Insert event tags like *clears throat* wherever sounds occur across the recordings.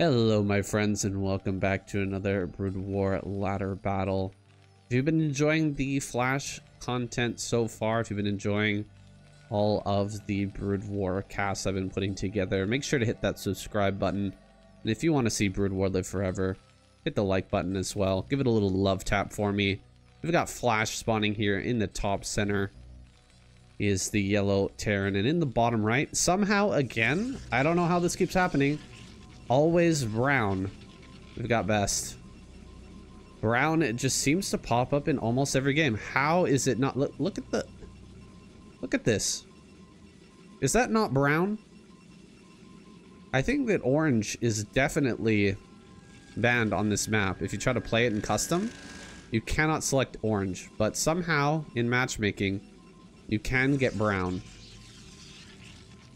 Hello my friends and welcome back to another Brood War ladder battle. If you've been enjoying the Flash content so far, if you've been enjoying all of the Brood War casts I've been putting together, make sure to hit that subscribe button. And if you want to see Brood War live forever, hit the like button as well. Give it a little love tap for me. We've got Flash spawning here in the top center is the yellow Terran. And in the bottom right, somehow again, I don't know how this keeps happening, always brown. We've got best. Brown, it just seems to pop up in almost every game. How is it not? Look, look at the, look at this. Is that not brown? I think that orange is definitely banned on this map. If you try to play it in custom, you cannot select orange, but somehow in matchmaking, you can get brown.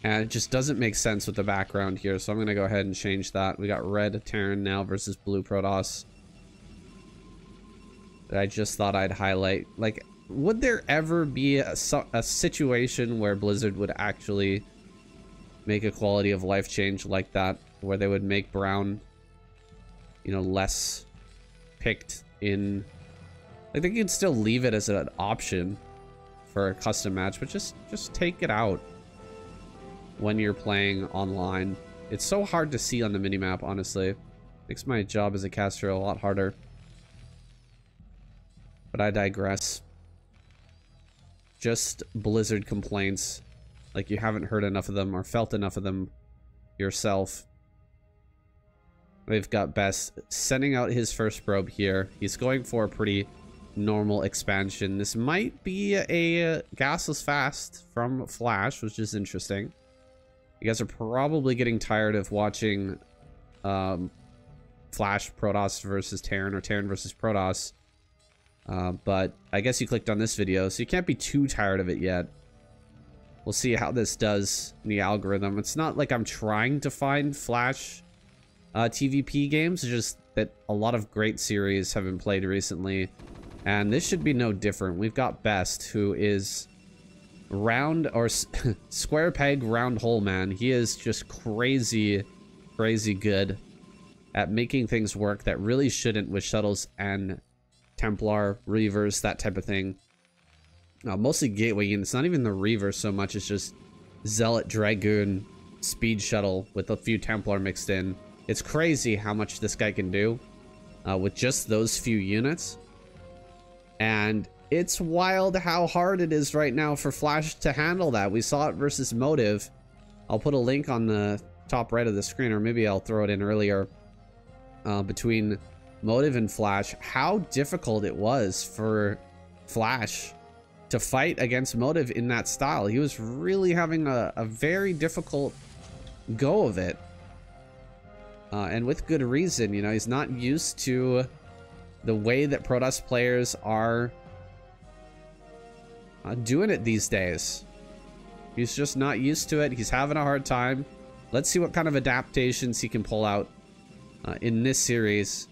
And it just doesn't make sense with the background here, so I'm going to go ahead and change that. We got red Terran now versus blue Protoss. I just thought I'd highlight. Like, would there ever be a, a situation where Blizzard would actually make a quality of life change like that, where they would make brown, you know, less picked in... I think you can still leave it as an option, for a custom match, but just just take it out when you're playing online. It's so hard to see on the minimap, honestly. Makes my job as a caster a lot harder. But I digress. Just Blizzard complaints. Like you haven't heard enough of them or felt enough of them yourself. We've got Best sending out his first probe here. He's going for a pretty normal expansion. This might be a uh, gasless fast from Flash, which is interesting. You guys are probably getting tired of watching um, Flash Protoss versus Terran or Terran versus Protoss. Uh, but I guess you clicked on this video, so you can't be too tired of it yet. We'll see how this does in the algorithm. It's not like I'm trying to find Flash uh, TVP games, it's just that a lot of great series have been played recently and this should be no different. We've got Best, who is round or *laughs* square peg round hole man. He is just crazy, crazy good at making things work that really shouldn't with shuttles and Templar, Reavers, that type of thing. Uh, mostly Gateway units, not even the Reaver so much, it's just Zealot, Dragoon, Speed Shuttle with a few Templar mixed in. It's crazy how much this guy can do uh, with just those few units. And it's wild how hard it is right now for Flash to handle that. We saw it versus Motive. I'll put a link on the top right of the screen, or maybe I'll throw it in earlier uh, between Motive and Flash. How difficult it was for Flash to fight against Motive in that style. He was really having a, a very difficult go of it. Uh, and with good reason, you know, he's not used to the way that Protoss players are uh, doing it these days. He's just not used to it. He's having a hard time. Let's see what kind of adaptations he can pull out uh, in this series.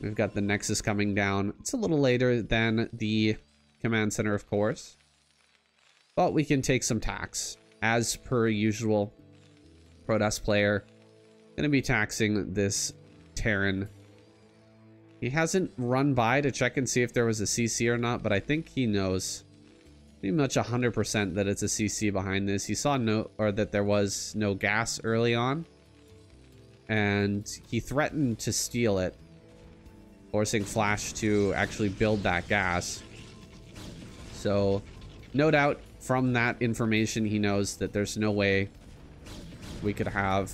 We've got the Nexus coming down. It's a little later than the command center, of course. But we can take some tax. As per usual, Protoss player. Going to be taxing this Terran he hasn't run by to check and see if there was a CC or not, but I think he knows pretty much 100% that it's a CC behind this. He saw no, or that there was no gas early on, and he threatened to steal it, forcing Flash to actually build that gas. So, no doubt from that information, he knows that there's no way we could have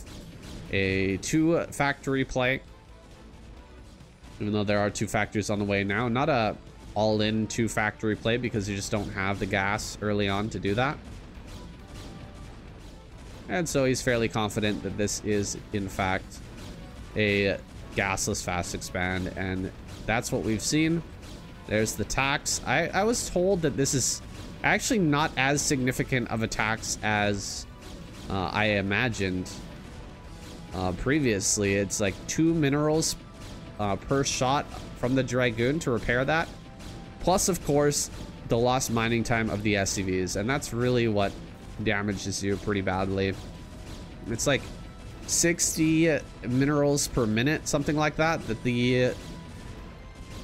a two factory play even though there are two factories on the way now. Not a all-in two factory play because you just don't have the gas early on to do that. And so he's fairly confident that this is, in fact, a gasless fast expand. And that's what we've seen. There's the tax. I, I was told that this is actually not as significant of a tax as uh, I imagined uh, previously. It's like two minerals uh, per shot from the Dragoon to repair that. Plus, of course, the lost mining time of the SCVs. And that's really what damages you pretty badly. It's like 60 minerals per minute, something like that, that the uh,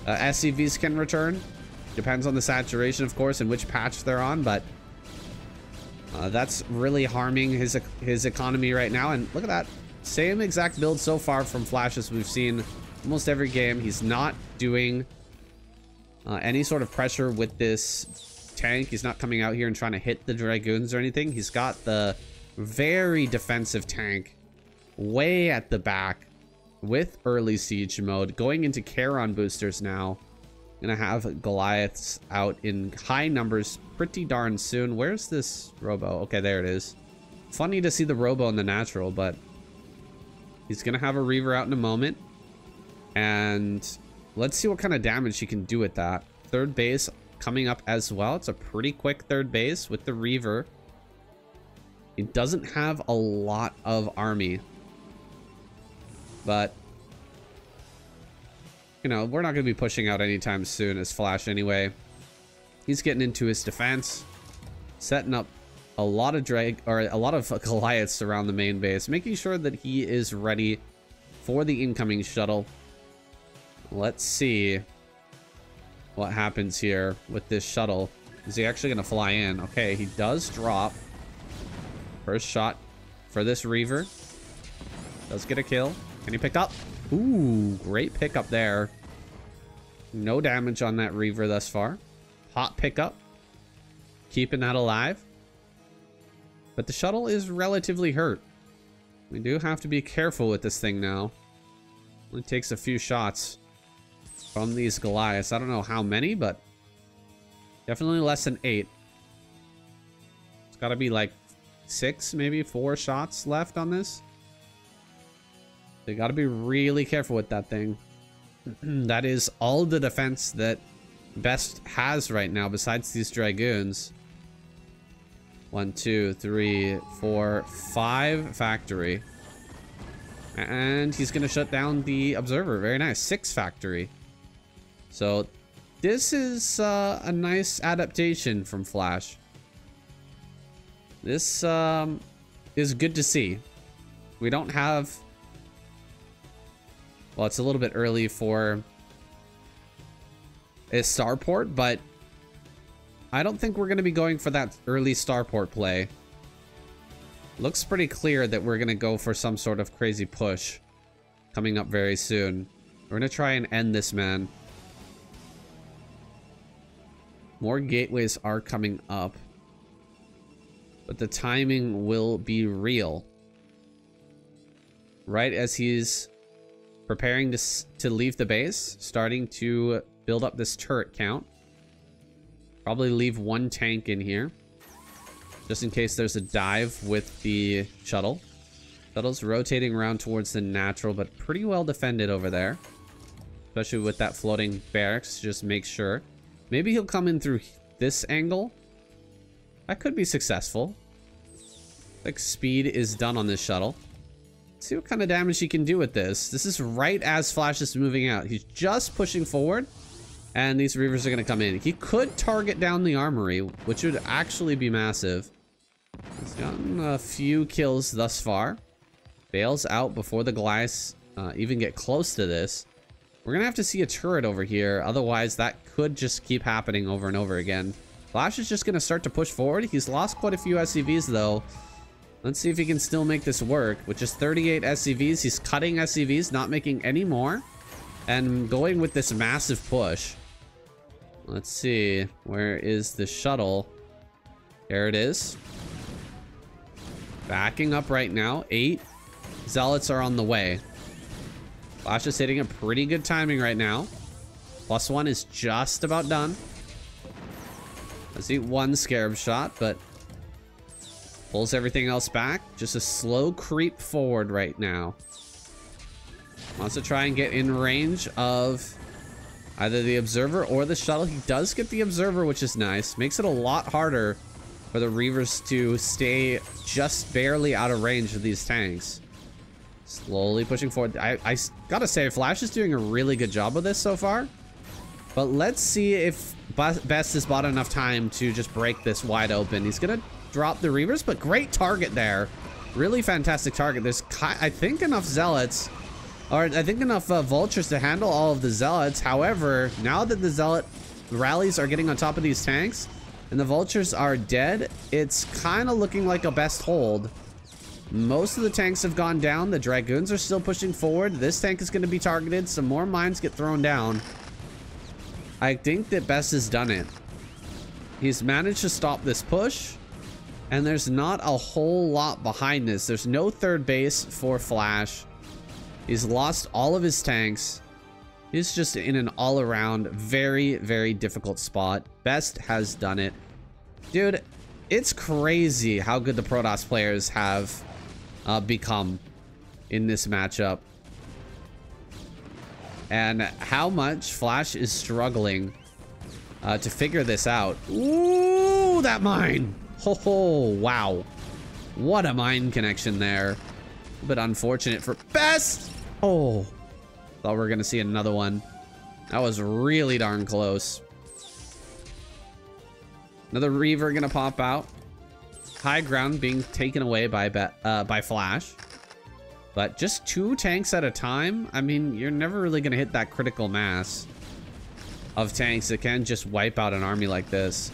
SCVs can return. Depends on the saturation, of course, and which patch they're on, but uh, that's really harming his his economy right now. And look at that. Same exact build so far from Flash as we've seen almost every game. He's not doing uh, any sort of pressure with this tank. He's not coming out here and trying to hit the Dragoons or anything. He's got the very defensive tank way at the back with early siege mode. Going into Charon boosters now. Gonna have Goliaths out in high numbers pretty darn soon. Where's this Robo? Okay, there it is. Funny to see the Robo in the natural, but he's gonna have a Reaver out in a moment. And let's see what kind of damage he can do with that. Third base coming up as well. It's a pretty quick third base with the Reaver. He doesn't have a lot of army. But you know, we're not going to be pushing out anytime soon as Flash anyway. He's getting into his defense, setting up a lot of drag or a lot of *laughs* Goliaths around the main base, making sure that he is ready for the incoming shuttle. Let's see what happens here with this shuttle. Is he actually going to fly in? Okay, he does drop. First shot for this Reaver. Does get a kill. Can he pick up? Ooh, great pickup there. No damage on that Reaver thus far. Hot pickup. Keeping that alive. But the shuttle is relatively hurt. We do have to be careful with this thing now. It takes a few shots from these Goliaths. I don't know how many, but definitely less than eight. It's got to be like six, maybe four shots left on this. They got to be really careful with that thing. *clears throat* that is all the defense that Best has right now besides these Dragoons. One, two, three, four, five factory. And he's going to shut down the Observer. Very nice. Six factory. So this is uh, a nice adaptation from Flash. This um, is good to see. We don't have well, it's a little bit early for a starport, but I don't think we're going to be going for that early starport play. Looks pretty clear that we're going to go for some sort of crazy push coming up very soon. We're going to try and end this man. More gateways are coming up. But the timing will be real. Right as he's preparing to, to leave the base, starting to build up this turret count. Probably leave one tank in here, just in case there's a dive with the shuttle. Shuttle's rotating around towards the natural, but pretty well defended over there. Especially with that floating barracks, just make sure. Maybe he'll come in through this angle. That could be successful. Like speed is done on this shuttle see what kind of damage he can do with this. This is right as Flash is moving out. He's just pushing forward. And these Reavers are going to come in. He could target down the armory, which would actually be massive. He's gotten a few kills thus far. Bails out before the Goliaths uh, even get close to this. We're to have to see a turret over here. Otherwise, that could just keep happening over and over again. Flash is just to start to push forward. He's lost quite a few SCVs, though. Let's see if he can still make this work. With just 38 SCVs, he's cutting SCVs, not making any more. And going with this massive push. Let's see. Where is the shuttle? There it is. Backing up right now. Eight zealots are on the way. Flash is hitting a pretty good timing right now. Plus one is just about done. Let's see one scarab shot, but Pulls everything else back. Just a slow creep forward right now. Wants to try and get in range of either the observer or the shuttle. He does get the observer, which is nice. Makes it a lot harder for the Reavers to stay just barely out of range of these tanks. Slowly pushing forward. I, I gotta say, Flash is doing a really good job of this so far. But let's see if Best has bought enough time to just break this wide open. He's gonna drop the Reavers, but great target there. Really fantastic target. There's, I think, enough Zealots, or I think enough uh, Vultures to handle all of the Zealots. However, now that the Zealot rallies are getting on top of these tanks, and the Vultures are dead, it's kind of looking like a best hold. Most of the tanks have gone down. The Dragoons are still pushing forward. This tank is going to be targeted. Some more mines get thrown down. I think that Best has done it. He's managed to stop this push. And there's not a whole lot behind this. There's no third base for Flash. He's lost all of his tanks. He's just in an all-around very, very difficult spot. Best has done it. Dude, it's crazy how good the Protoss players have uh, become in this matchup. And how much Flash is struggling uh, to figure this out. Ooh, that mine! Ho ho, wow. What a mine connection there. But unfortunate for best. Oh, thought we were gonna see another one. That was really darn close. Another Reaver gonna pop out high ground being taken away by uh, by Flash. But just two tanks at a time, I mean, you're never really going to hit that critical mass of tanks that can just wipe out an army like this.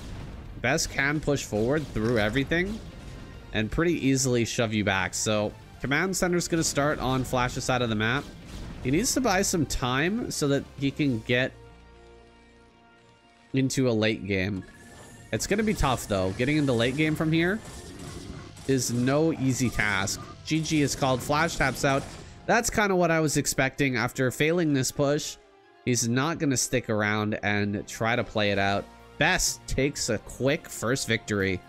Best can push forward through everything and pretty easily shove you back. So command center is going to start on Flash's side of the map. He needs to buy some time so that he can get into a late game. It's going to be tough, though. Getting into late game from here is no easy task. GG is called. Flash taps out. That's kind of what I was expecting after failing this push. He's not going to stick around and try to play it out. Best takes a quick first victory.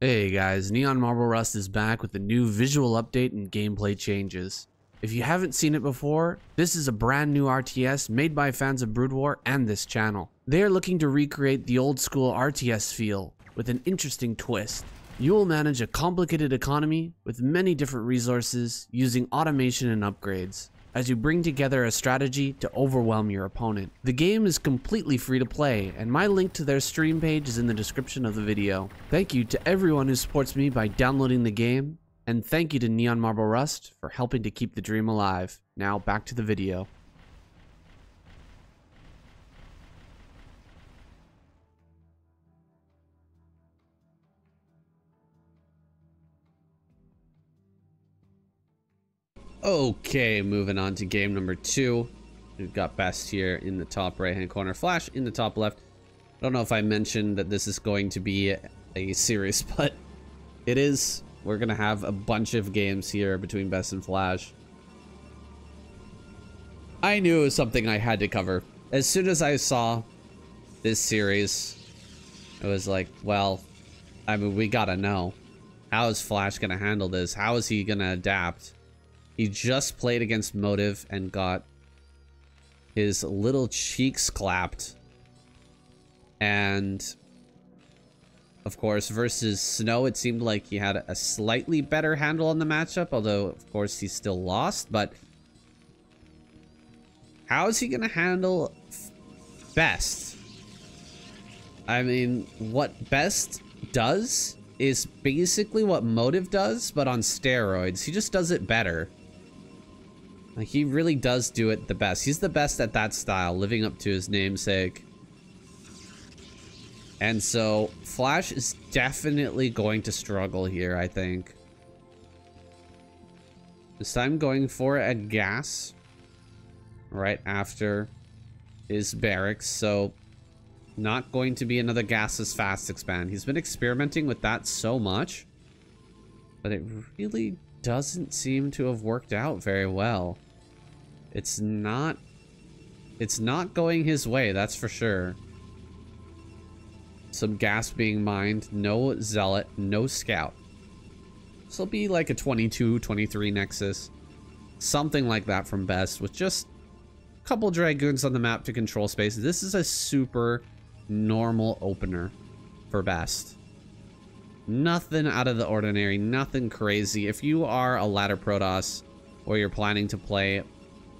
Hey guys, Neon Marble Rust is back with a new visual update and gameplay changes. If you haven't seen it before, this is a brand new RTS made by fans of Brood War and this channel. They are looking to recreate the old school RTS feel with an interesting twist. You will manage a complicated economy with many different resources using automation and upgrades as you bring together a strategy to overwhelm your opponent. The game is completely free to play, and my link to their stream page is in the description of the video. Thank you to everyone who supports me by downloading the game, and thank you to Neon Marble Rust for helping to keep the dream alive. Now back to the video. Okay, moving on to game number two. We've got Best here in the top right hand corner, Flash in the top left. I don't know if I mentioned that this is going to be a series, *laughs* but it is. We're going to have a bunch of games here between Best and Flash. I knew it was something I had to cover. As soon as I saw this series, it was like, well, I mean, we gotta know. How is Flash gonna handle this? How is he gonna adapt? He just played against Motive and got his little cheeks clapped. And of course, versus Snow, it seemed like he had a slightly better handle on the matchup, although, of course, he still lost. But how is he going to handle Best? I mean, what Best does is basically what Motive does, but on steroids. He just does it better. Like, he really does do it the best. He's the best at that style, living up to his namesake. And so Flash is definitely going to struggle here, I think. This time going for a gas right after his barracks. So not going to be another gasless fast expand. He's been experimenting with that so much. But it really doesn't seem to have worked out very well. It's not... It's not going his way, that's for sure. Some gas being mined. No Zealot. No Scout. This will be like a 22, 23 Nexus. Something like that from Best with just a couple Dragoons on the map to control space. This is a super normal opener for Best. Nothing out of the ordinary. Nothing crazy. If you are a ladder Protoss or you're planning to play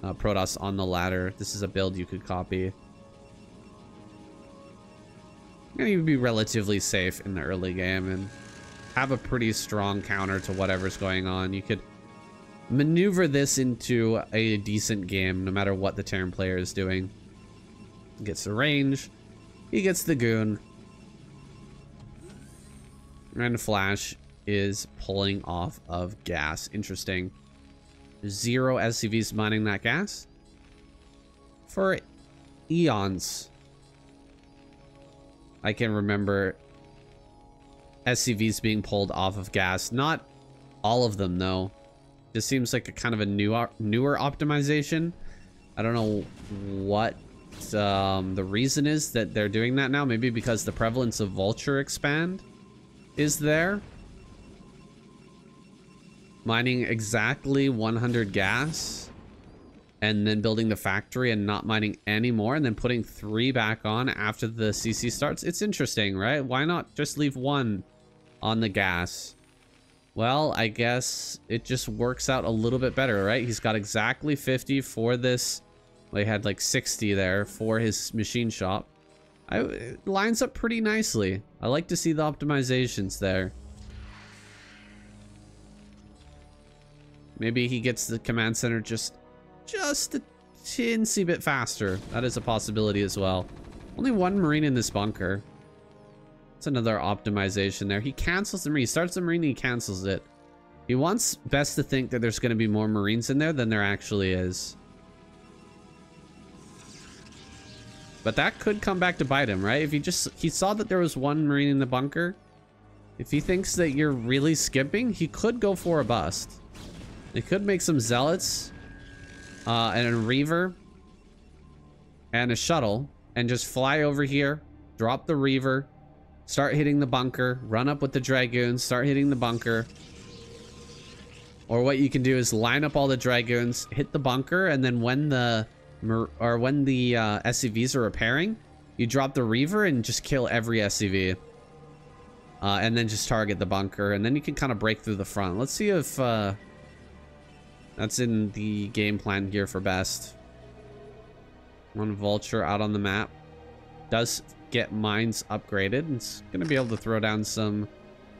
uh, Protoss on the ladder, this is a build you could copy. You'd be relatively safe in the early game and have a pretty strong counter to whatever's going on. You could maneuver this into a decent game no matter what the Terran player is doing. He gets the range, he gets the goon, and Flash is pulling off of gas. Interesting. Zero SCVs mining that gas for eons. I can remember SCVs being pulled off of gas. Not all of them, though. This seems like a kind of a new, newer optimization. I don't know what um, the reason is that they're doing that now. Maybe because the prevalence of Vulture expand is there. Mining exactly 100 gas and then building the factory and not mining anymore and then putting three back on after the CC starts. It's interesting, right? Why not just leave one on the gas? Well, I guess it just works out a little bit better, right? He's got exactly 50 for this. He had like 60 there for his machine shop. I, it lines up pretty nicely. I like to see the optimizations there. Maybe he gets the command center just, just a teensy bit faster. That is a possibility as well. Only one marine in this bunker. That's another optimization there. He cancels the marine. He starts the marine he cancels it. He wants best to think that there's going to be more marines in there than there actually is. But that could come back to bite him, right? If he just he saw that there was one marine in the bunker, if he thinks that you're really skipping, he could go for a bust. They could make some zealots uh, and a reaver and a shuttle and just fly over here, drop the reaver, Start hitting the bunker. Run up with the Dragoons. Start hitting the bunker. Or what you can do is line up all the Dragoons, hit the bunker, and then when the or when the uh, SCVs are repairing, you drop the Reaver and just kill every SCV. Uh, and then just target the bunker, and then you can kind of break through the front. Let's see if uh, that's in the game plan here for best. One Vulture out on the map. Does get mines upgraded. It's going to be able to throw down some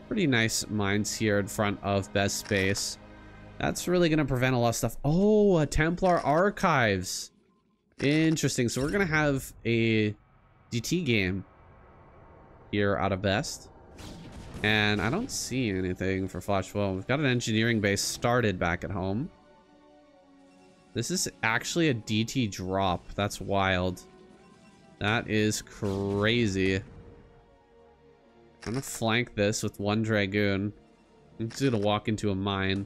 pretty nice mines here in front of best space. That's really going to prevent a lot of stuff. Oh, a Templar Archives. Interesting. So we're going to have a DT game here out of best. And I don't see anything for Flash Well. We've got an engineering base started back at home. This is actually a DT drop. That's wild. That is crazy. I'm gonna flank this with one Dragoon. I'm just gonna walk into a mine.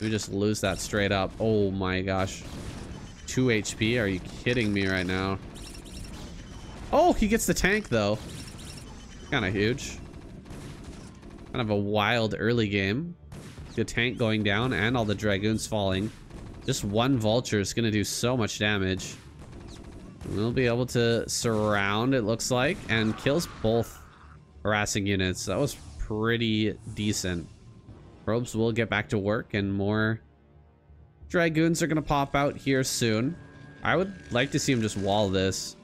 We just lose that straight up. Oh my gosh. 2 HP? Are you kidding me right now? Oh, he gets the tank though. Kind of huge. Kind of a wild early game. The tank going down and all the Dragoons falling. Just one Vulture is going to do so much damage. We'll be able to surround, it looks like, and kills both harassing units. That was pretty decent. Probes will get back to work and more Dragoons are going to pop out here soon. I would like to see him just wall this.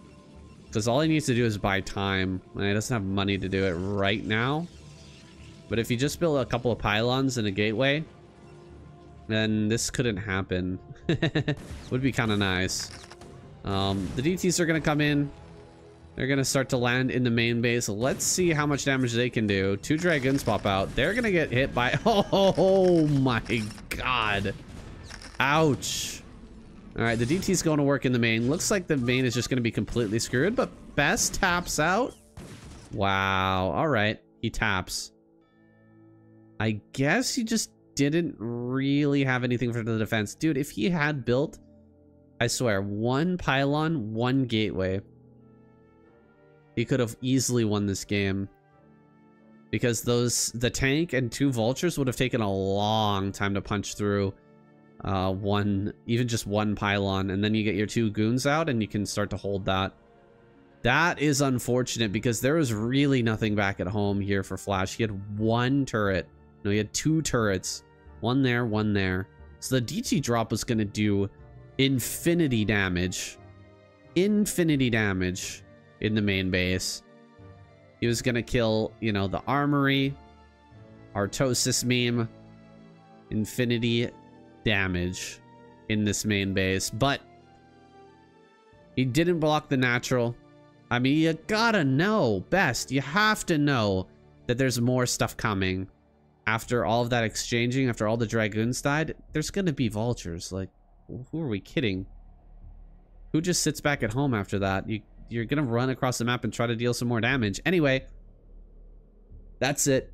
Because all he needs to do is buy time. And he doesn't have money to do it right now. But if he just built a couple of pylons and a gateway, then this couldn't happen. *laughs* would be kind of nice. Um, the DTs are going to come in. They're going to start to land in the main base. Let's see how much damage they can do. Two dragoons pop out. They're going to get hit by... *laughs* Oh, my God. Ouch. All right, the DT's going to work in the main. Looks like the main is just going to be completely screwed, but Best taps out. Wow. All right. He taps. I guess he just didn't really have anything for the defense. Dude, if he had built I swear, one pylon, one gateway. He could have easily won this game. Because those, the tank and two vultures would have taken a long time to punch through uh, one, even just one pylon. And then you get your two goons out and you can start to hold that. That is unfortunate because there was really nothing back at home here for Flash. He had one turret. No, he had two turrets. One there, one there. So the DT drop was going to do infinity damage. Infinity damage in the main base. He was gonna kill, you know, the armory, Artosis meme, infinity damage in this main base, but he didn't block the natural. I mean, you gotta know, best, you have to know that there's more stuff coming. After all of that exchanging, after all the Dragoons died, there's gonna be vultures. Like, who are we kidding? Who just sits back at home after that? You, you're gonna run across the map and try to deal some more damage. Anyway, that's it.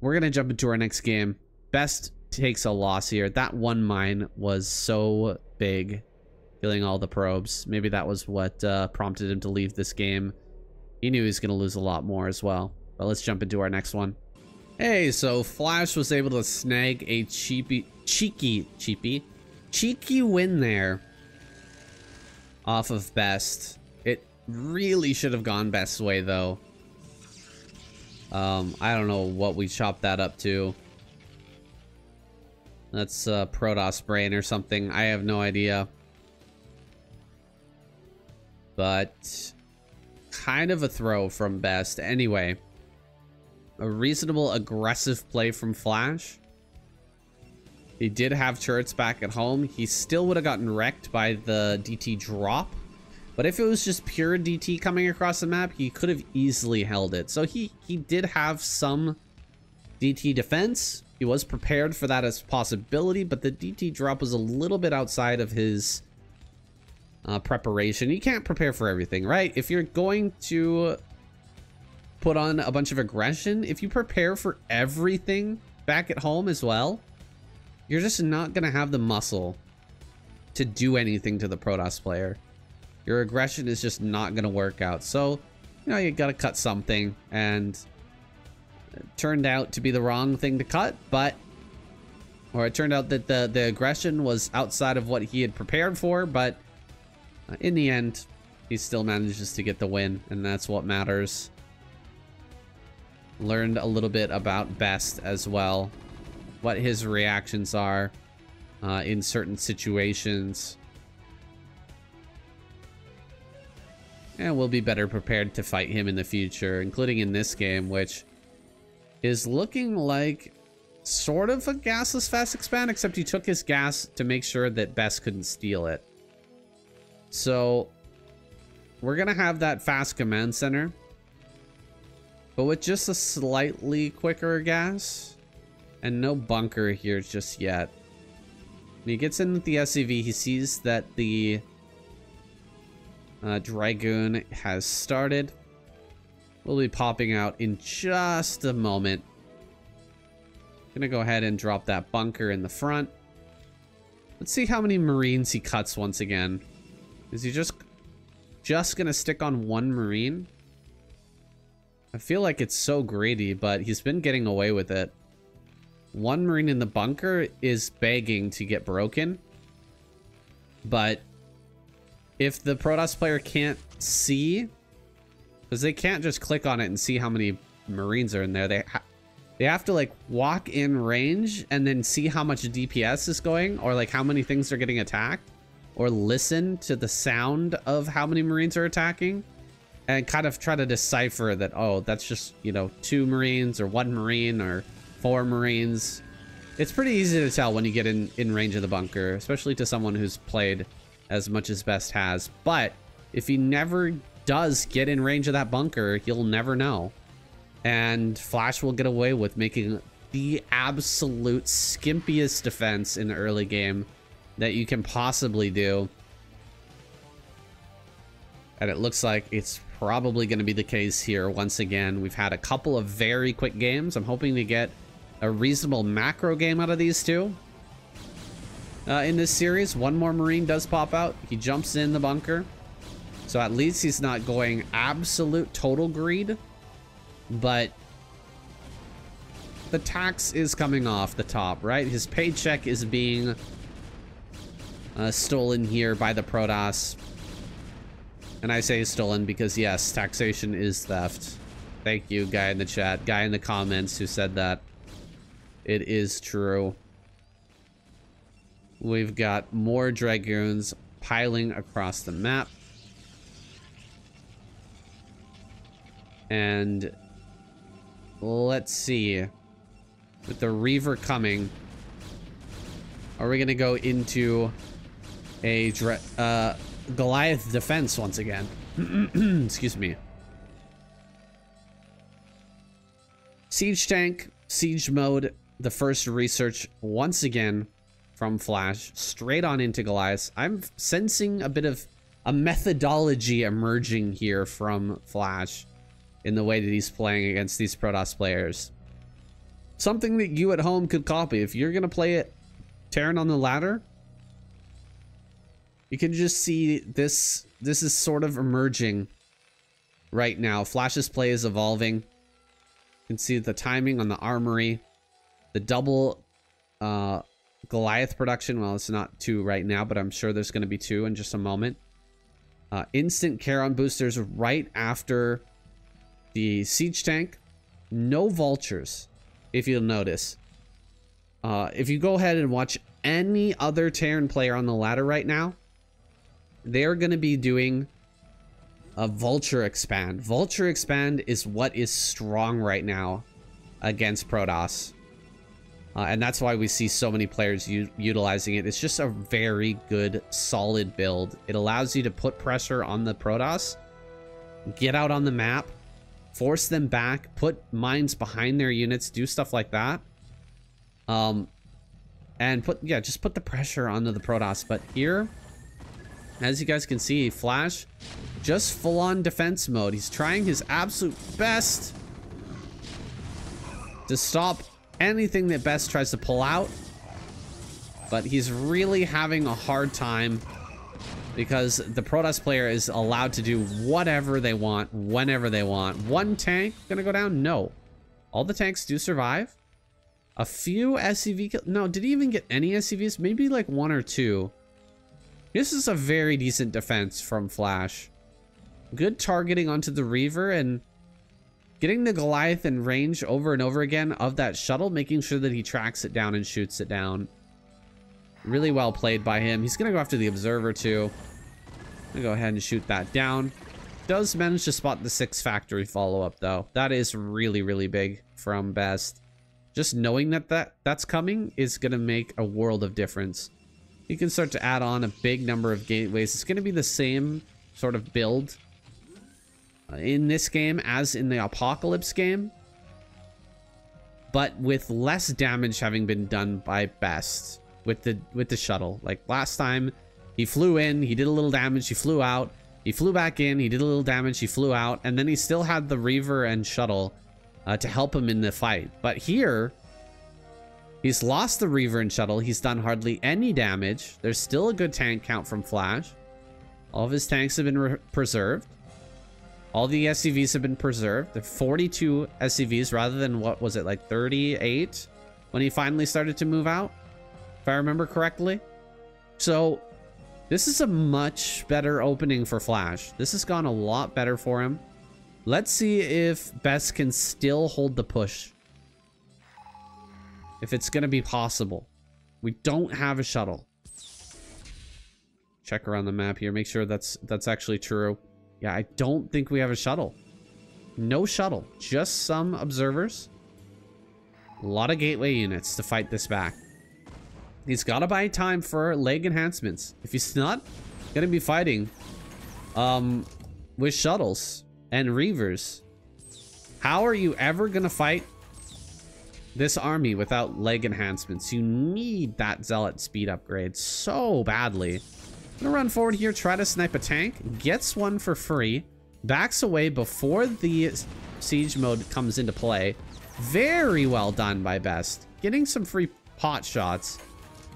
We're gonna jump into our next game. Best takes a loss here. That one mine was so big, killing all the probes. Maybe that was what uh, prompted him to leave this game. He knew he was gonna lose a lot more as well. But let's jump into our next one. Hey, so Flash was able to snag a cheapy, cheeky, cheapy, cheeky win there off of Best. It really should have gone Best's way, though. Um, I don't know what we chopped that up to. That's uh, Protoss Brain or something. I have no idea. But kind of a throw from Best. Anyway, a reasonable aggressive play from Flash. He did have turrets back at home. He still would have gotten wrecked by the DT drop. But if it was just pure DT coming across the map, he could have easily held it. So he, he did have some DT defense. He was prepared for that as possibility, but the DT drop was a little bit outside of his uh, preparation. You can't prepare for everything, right? If you're going to put on a bunch of aggression, if you prepare for everything back at home as well, you're just not going to have the muscle to do anything to the Protoss player. Your aggression is just not going to work out. So, you know, you got to cut something and it turned out to be the wrong thing to cut, but or it turned out that the the aggression was outside of what he had prepared for, but uh, in the end, he still manages to get the win, and that's what matters. Learned a little bit about Best as well what his reactions are uh, in certain situations. And we'll be better prepared to fight him in the future, including in this game, which is looking like sort of a gasless fast expand, except he took his gas to make sure that Best couldn't steal it. So we're going to have that fast command center, but with just a slightly quicker gas. And no bunker here just yet. When he gets in with the SCV, he sees that the uh, Dragoon has started. We'll be popping out in just a moment. Gonna go ahead and drop that bunker in the front. Let's see how many Marines he cuts once again. Is he just just gonna stick on one Marine? I feel like it's so greedy, but he's been getting away with it. One Marine in the bunker is begging to get broken. But if the Protoss player can't see, because they can't just click on it and see how many Marines are in there. They ha they have to like walk in range and then see how much DPS is going or like how many things are getting attacked or listen to the sound of how many Marines are attacking and kind of try to decipher that, oh, that's just, you know, two Marines or one Marine or four Marines. It's pretty easy to tell when you get in, in range of the bunker, especially to someone who's played as much as Best has. But if he never does get in range of that bunker, he'll never know. And Flash will get away with making the absolute skimpiest defense in the early game that you can possibly do. And it looks like it's probably going to be the case here once again. We've had a couple of very quick games. I'm hoping to get a reasonable macro game out of these two. Uh, in this series, one more Marine does pop out. He jumps in the bunker. So at least he's not going absolute total greed. But the tax is coming off the top, right? His paycheck is being uh, stolen here by the Protoss. And I say stolen because, yes, taxation is theft. Thank you, guy in the chat, guy in the comments who said that. It is true. We've got more Dragoons piling across the map. And let's see. With the Reaver coming, are we going to go into a uh, Goliath defense once again? *clears throat* Excuse me. Siege tank, siege mode, the first research once again from Flash, straight on into Goliath. I'm sensing a bit of a methodology emerging here from Flash in the way that he's playing against these Protoss players. Something that you at home could copy. If you're going to play it Terran on the ladder, you can just see this this is sort of emerging right now. Flash's play is evolving. You can see the timing on the armory, the double uh, Goliath production. Well, it's not two right now, but I'm sure there's going to be two in just a moment. Uh, instant Charon boosters right after the siege tank. No vultures, if you'll notice. Uh, if you go ahead and watch any other Terran player on the ladder right now, they're going to be doing a Vulture Expand. Vulture Expand is what is strong right now against Protoss. Uh, and that's why we see so many players utilizing it. It's just a very good, solid build. It allows you to put pressure on the Protoss, get out on the map, force them back, put mines behind their units, do stuff like that. Um, and put, yeah, just put the pressure onto the Protoss. But here, as you guys can see, Flash, just full-on defense mode. He's trying his absolute best to stop anything that Best tries to pull out. But he's really having a hard time because the Protoss player is allowed to do whatever they want, whenever they want. One tank gonna go down? No. All the tanks do survive. A few SCV No, did he even get any SCVs? Maybe like one or two. This is a very decent defense from Flash. Good targeting onto the Reaver and Getting the Goliath in range over and over again of that shuttle, making sure that he tracks it down and shoots it down. Really well played by him. He's going to go after the Observer too. Go ahead and shoot that down. Does manage to spot the six factory follow-up though. That is really, really big from Best. Just knowing that, that that's coming is going to make a world of difference. You can start to add on a big number of gateways. It's going to be the same sort of build in this game as in the Apocalypse game, but with less damage having been done by Best with the with the shuttle. Like last time, he flew in, he did a little damage, he flew out, he flew back in, he did a little damage, he flew out, and then he still had the Reaver and shuttle uh, to help him in the fight. But here, he's lost the Reaver and shuttle. He's done hardly any damage. There's still a good tank count from Flash. All of his tanks have been preserved. All the SCVs have been preserved. There are 42 SCVs rather than what was it, like 38 when he finally started to move out, if I remember correctly. So this is a much better opening for Flash. This has gone a lot better for him. Let's see if Best can still hold the push. If it's going to be possible. We don't have a shuttle. Check around the map here. Make sure that's that's actually true. Yeah, I don't think we have a shuttle. No shuttle. Just some observers. A lot of gateway units to fight this back. He's got to buy time for leg enhancements. If he's not going to be fighting um, with shuttles and reavers, how are you ever going to fight this army without leg enhancements? You need that zealot speed upgrade so badly. I'm gonna run forward here, try to snipe a tank, gets one for free, backs away before the siege mode comes into play. Very well done by Best. Getting some free pot shots.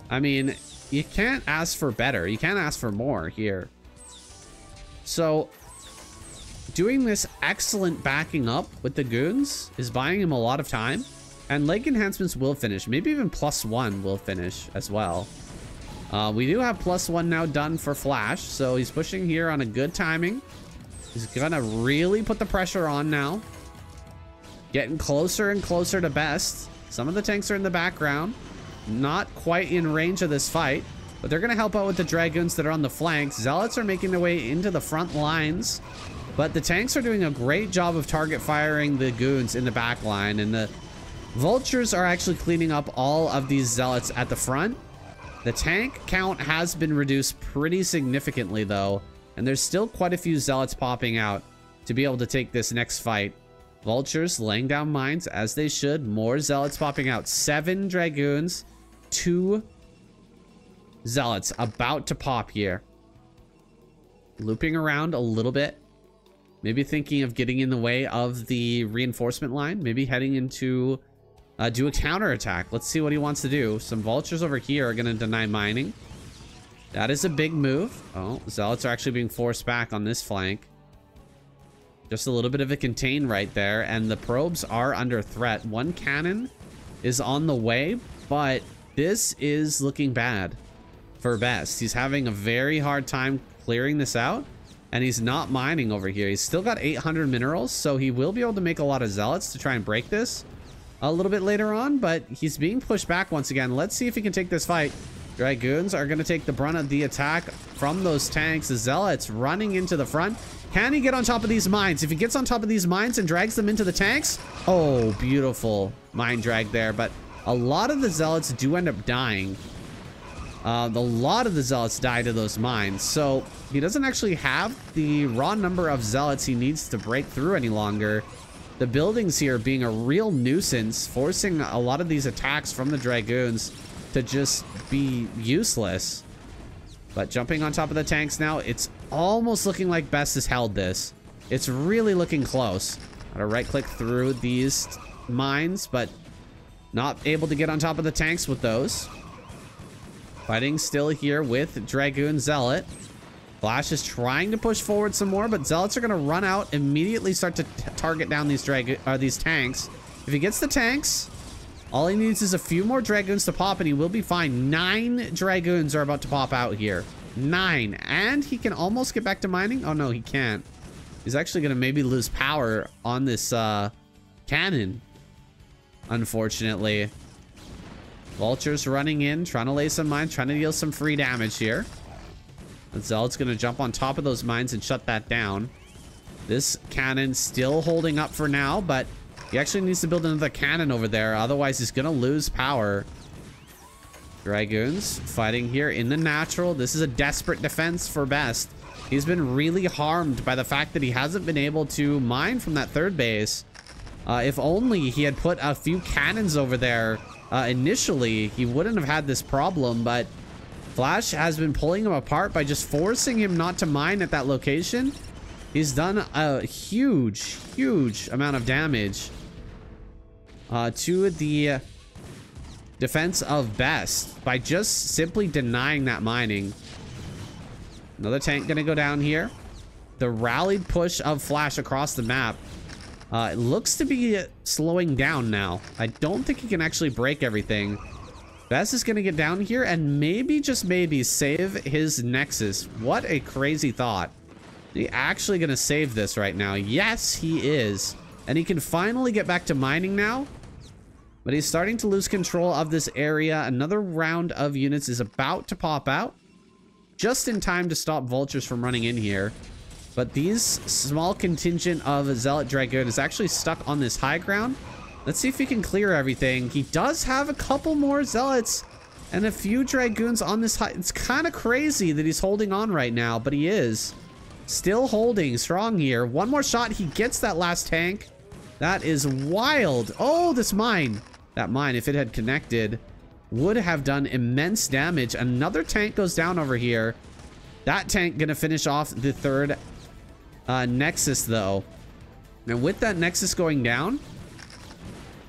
I mean, you can't ask for better. You can't ask for more here. So, doing this excellent backing up with the goons is buying him a lot of time. And leg enhancements will finish. Maybe even plus one will finish as well. Uh, we do have plus one now done for Flash, so he's pushing here on a good timing. He's gonna really put the pressure on now. Getting closer and closer to best. Some of the tanks are in the background. Not quite in range of this fight, but they're gonna help out with the Dragoons that are on the flanks. Zealots are making their way into the front lines. But the tanks are doing a great job of target firing the goons in the back line. And the vultures are actually cleaning up all of these zealots at the front. The tank count has been reduced pretty significantly, though. And there's still quite a few zealots popping out to be able to take this next fight. Vultures laying down mines as they should. More zealots popping out. Seven dragoons. Two zealots about to pop here. Looping around a little bit. Maybe thinking of getting in the way of the reinforcement line. Maybe heading into... Uh, do a counterattack. Let's see what he wants to do. Some vultures over here are going to deny mining. That is a big move. Oh, zealots are actually being forced back on this flank. Just a little bit of a contain right there. And the probes are under threat. One cannon is on the way, but this is looking bad for Best. He's having a very hard time clearing this out. And he's not mining over here. He's still got 800 minerals, so he will be able to make a lot of zealots to try and break this a little bit later on, but he's being pushed back once again. Let's see if he can take this fight. Dragoons are going to take the brunt of the attack from those tanks. The Zealots running into the front. Can he get on top of these mines? If he gets on top of these mines and drags them into the tanks, oh, beautiful mine drag there. But a lot of the Zealots do end up dying. Uh, a lot of the Zealots die to those mines. So he doesn't actually have the raw number of Zealots he needs to break through any longer. The buildings here being a real nuisance, forcing a lot of these attacks from the Dragoons to just be useless. But jumping on top of the tanks now, it's almost looking like Best has held this. It's really looking close. Gotta right click through these mines, but not able to get on top of the tanks with those. Fighting still here with Dragoon Zealot. Flash is trying to push forward some more, but Zealots are going to run out, immediately start to target down these uh, these tanks. If he gets the tanks, all he needs is a few more Dragoons to pop, and he will be fine. Nine Dragoons are about to pop out here. Nine. And he can almost get back to mining. Oh, no, he can't. He's actually going to maybe lose power on this uh, cannon, unfortunately. Vultures running in, trying to lay some mines, trying to deal some free damage here. The going to jump on top of those mines and shut that down. This cannon still holding up for now, but he actually needs to build another cannon over there. Otherwise, he's going to lose power. Dragoons fighting here in the natural. This is a desperate defense for Best. He's been really harmed by the fact that he hasn't been able to mine from that third base. Uh, if only he had put a few cannons over there uh, initially, he wouldn't have had this problem, but Flash has been pulling him apart by just forcing him not to mine at that location. He's done a huge, huge amount of damage uh, to the defense of Best by just simply denying that mining. Another tank gonna go down here. The rallied push of Flash across the map uh, looks to be slowing down now. I don't think he can actually break everything. Best is going to get down here and maybe, just maybe, save his Nexus. What a crazy thought. He actually going to save this right now. Yes, he is. And he can finally get back to mining now. But he's starting to lose control of this area. Another round of units is about to pop out. Just in time to stop vultures from running in here. But these small contingent of Zealot Dragoon is actually stuck on this high ground. Let's see if he can clear everything. He does have a couple more zealots and a few dragoons on this high. It's kind of crazy that he's holding on right now, but he is. Still holding strong here. One more shot. He gets that last tank. That is wild. Oh, this mine. That mine, if it had connected, would have done immense damage. Another tank goes down over here. That tank gonna finish off the third uh, Nexus, though. And with that Nexus going down,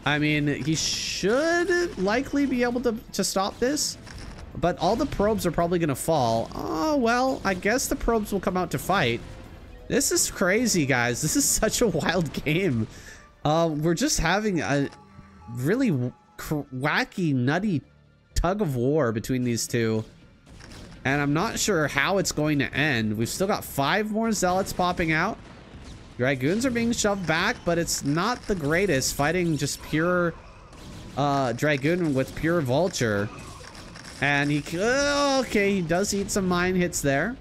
I mean, he should likely be able to, to stop this. But all the probes are probably going to fall. Oh, well, I guess the probes will come out to fight. This is crazy, guys. This is *laughs* such a wild game. Uh, we're just having a really wacky, nutty tug of war between these two. And I'm not sure how it's going to end. We've still got five more zealots popping out. Dragoons are being shoved back, but it's not the greatest fighting just pure uh, Dragoon with pure Vulture. And he, oh, okay, he does eat some mine hits there.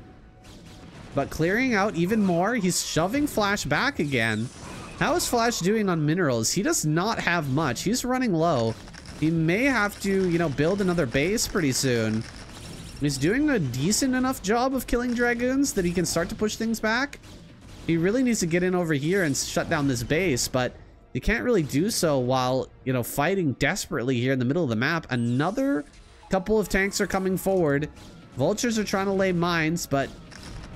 but clearing out even more. He's shoving Flash back again. How is Flash doing on minerals? He does not have much. He's running low. He may have to, you know, build another base pretty soon. He's doing a decent enough job of killing Dragoons that he can start to push things back. He really needs to get in over here and shut down this base, but he can't really do so while, you know, fighting desperately here in the middle of the map. Another couple of tanks are coming forward. Vultures are trying to lay mines, but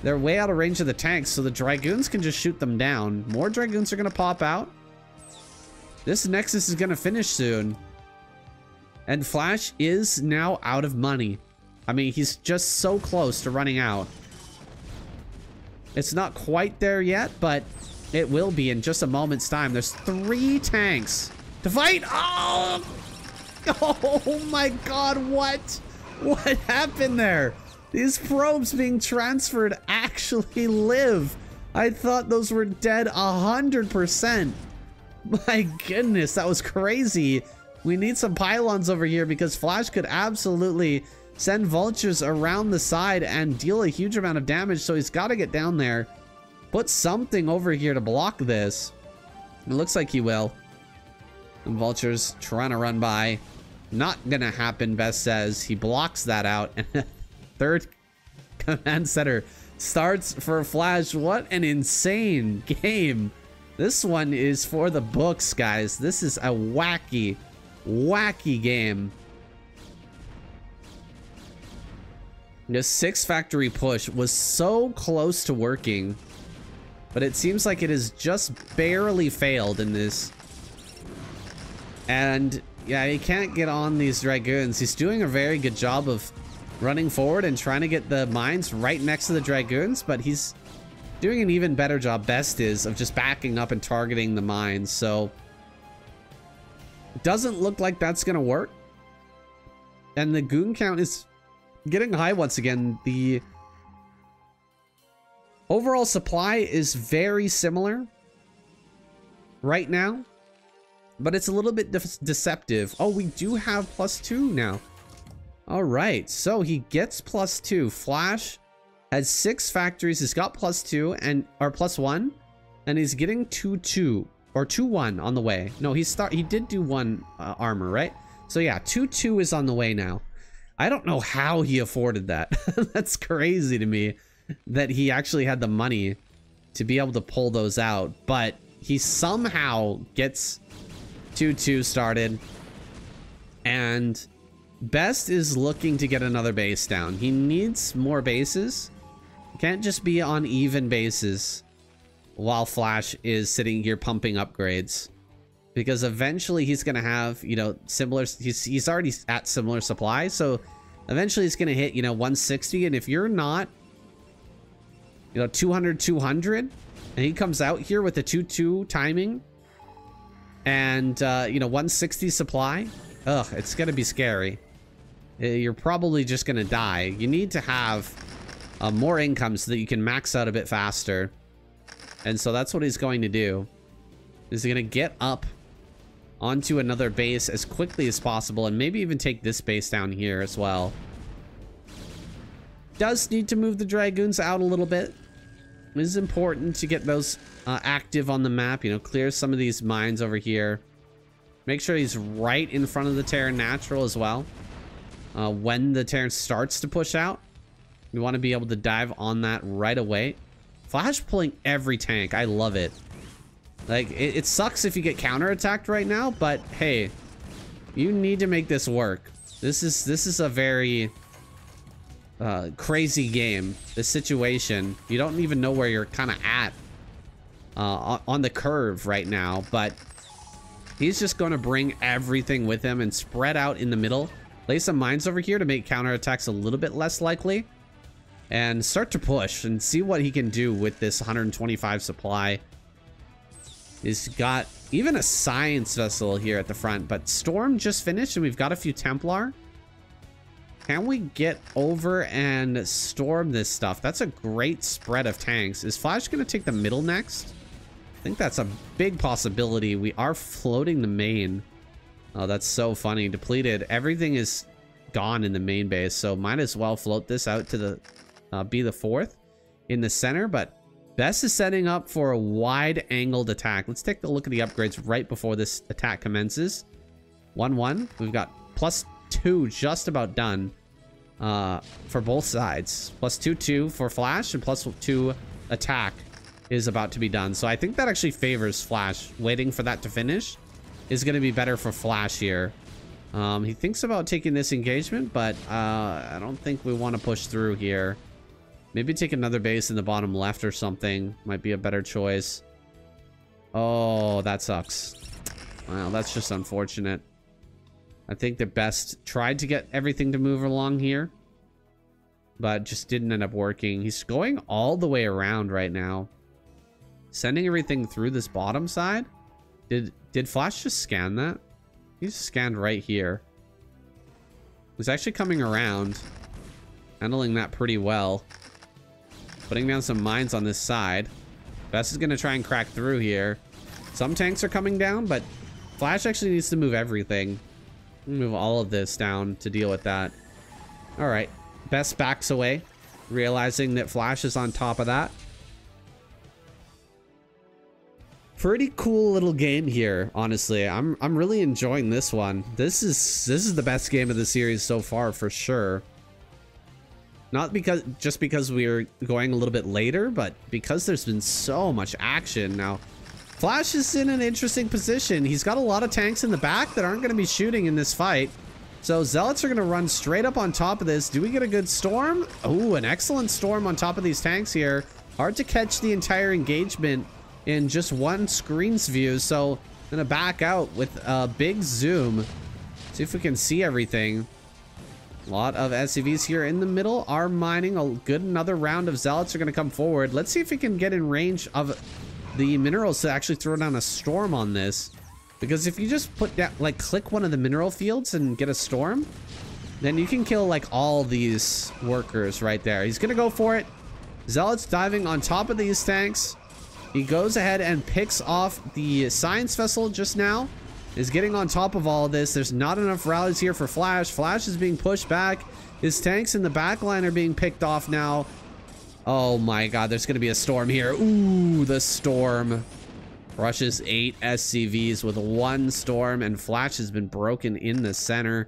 they're way out of range of the tanks, so the Dragoons can just shoot them down. More Dragoons are going to pop out. This Nexus is going to finish soon. And Flash is now out of money. I mean, he's just so close to running out. It's not quite there yet, but it will be in just a moment's time. There's three tanks to fight. Oh! *laughs* Oh my god, what? What happened there? These probes being transferred actually live. I thought those were dead 100%. My goodness, that was crazy. We need some pylons over here because Flash could absolutely send vultures around the side and deal a huge amount of damage. So he's got to get down there. Put something over here to block this. It looks like he will. And vultures trying to run by. Not gonna happen, Best says. He blocks that out. *laughs* Third command center starts for Flash. What an insane game. This one is for the books, guys. This is a wacky, wacky game. The six factory push was so close to working, but it seems like it has just barely failed in this. And yeah, he can't get on these Dragoons. He's doing a very good job of running forward and trying to get the mines right next to the Dragoons, but he's doing an even better job, Best is, of just backing up and targeting the mines. So, it doesn't look like that's going to work. And the goon count is getting high once again. The overall supply is very similar right now, but it's a little bit de deceptive. Oh, we do have plus two now. All right, so he gets plus two. Flash has six factories. He's got plus two and or plus one, and he's getting two two or two one on the way. No, he start he did do one uh, armor, right? So yeah, two two is on the way now. I don't know how he afforded that. *laughs* That's crazy to me that he actually had the money to be able to pull those out. But he somehow gets 2-2 started. And Best is looking to get another base down. He needs more bases. Can't just be on even bases while Flash is sitting here pumping upgrades because eventually he's going to have, you know, similar, he's, he's already at similar supply. So eventually he's going to hit, you know, 160. And if you're not, you know, 200, 200, and he comes out here with a 2-2 timing and, uh, you know, 160 supply, ugh, it's going to be scary. Uh, you're probably just going to die. You need to have uh, more income so that you can max out a bit faster. And so that's what he's going to do. Is he going to get up onto another base as quickly as possible and maybe even take this base down here as well. Does need to move the Dragoons out a little bit. It is important to get those uh, active on the map. You know, clear some of these mines over here. Make sure he's right in front of the Terran Natural as well. Uh, when the Terran starts to push out, we want to be able to dive on that right away. Flash pulling every tank. I love it. Like, it, it sucks if you get counterattacked right now, but hey, you need to make this work. This is this is a very uh, crazy game. This situation, you don't even know where you're kind of at uh, on the curve right now, but he's just going to bring everything with him and spread out in the middle. Lay some mines over here to make counterattacks a little bit less likely. And start to push and see what he can do with this 125 supply. He's got even a science vessel here at the front, but Storm just finished and we've got a few Templar. Can we get over and storm this stuff? That's a great spread of tanks. Is Flash going to take the middle next? I think that's a big possibility. We are floating the main. Oh, that's so funny. Depleted. Everything is gone in the main base, so might as well float this out to the uh, be the fourth. in the center, but Best is setting up for a wide angled attack. Let's take a look at the upgrades right before this attack commences. 1-1. We've got plus 2 just about done uh, for both sides. Plus 2-2 for Flash and plus 2 attack is about to be done. So I think that actually favors Flash. Waiting for that to finish is going to be better for Flash here. Um, he thinks about taking this engagement, but uh, I don't think we want to push through here. Maybe take another base in the bottom left or something. Might be a better choice. Oh, that sucks. Wow, that's just unfortunate. I think the best tried to get everything to move along here. But just didn't end up working. He's going all the way around right now. Sending everything through this bottom side. Did did Flash just scan that? He's scanned right here. He's actually coming around. Handling that pretty well. Putting down some mines on this side. Best is going to try and crack through here. Some tanks are coming down, but Flash actually needs to move everything. Move all of this down to deal with that. All right. Best backs away, realizing that Flash is on top of that. Pretty cool little game here, honestly. I'm I'm really enjoying this one. This is this is the best game of the series so far for sure. Not because just because we are going a little bit later, but because there's been so much action now. Flash is in an interesting position. He's got a lot of tanks in the back that aren't going to be shooting in this fight. So Zealots are going to run straight up on top of this. Do we get a good storm? Oh, an excellent storm on top of these tanks here. Hard to catch the entire engagement in just one screen's view. So I'm going to back out with a big zoom. See if we can see everything. A lot of SCVs here in the middle are mining. A good another round of Zealots are going to come forward. Let's see if we can get in range of the minerals to actually throw down a storm on this. Because if you just put that, like, click one of the mineral fields and get a storm, then you can kill, like, all these workers right there. He's going to go for it. Zealots diving on top of these tanks. He goes ahead and picks off the science vessel just now is getting on top of all of this. There's not enough rallies here for Flash. Flash is being pushed back. His tanks in the back line are being picked off now. Oh my god, there's going to be a storm here. Ooh, the storm. Rushes eight SCVs with one storm, and Flash has been broken in the center.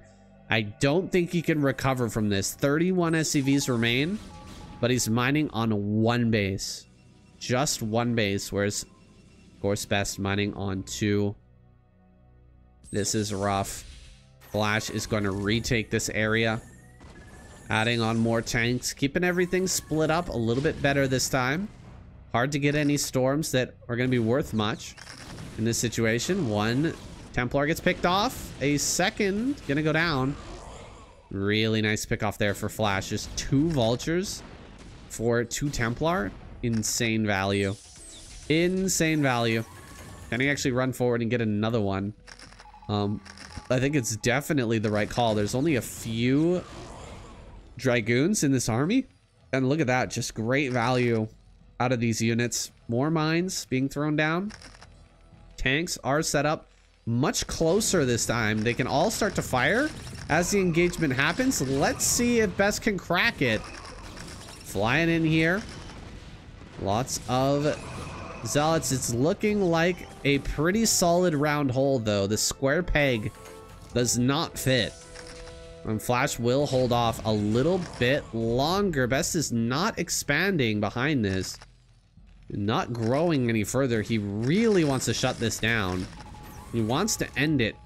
I don't think he can recover from this. 31 SCVs remain, but he's mining on one base. Just one base, whereas, of course, Best mining on two. This is rough. Flash is going to retake this area. Adding on more tanks. Keeping everything split up a little bit better this time. Hard to get any storms that are going to be worth much in this situation. One Templar gets picked off. A second going to go down. Really nice pick off there for Flash. Just two Vultures for two Templar. Insane value. Insane value. Can he actually run forward and get another one? Um, I think it's definitely the right call. There's only a few Dragoons in this army. And look at that, just great value out of these units. More mines being thrown down. Tanks are set up much closer this time. They can all start to fire as the engagement happens. Let's see if Best can crack it. Flying in here. Lots of Zealots, it's looking like a pretty solid round hole, though. The square peg does not fit. And Flash will hold off a little bit longer. Best is not expanding behind this. Not growing any further. He really wants to shut this down. He wants to end it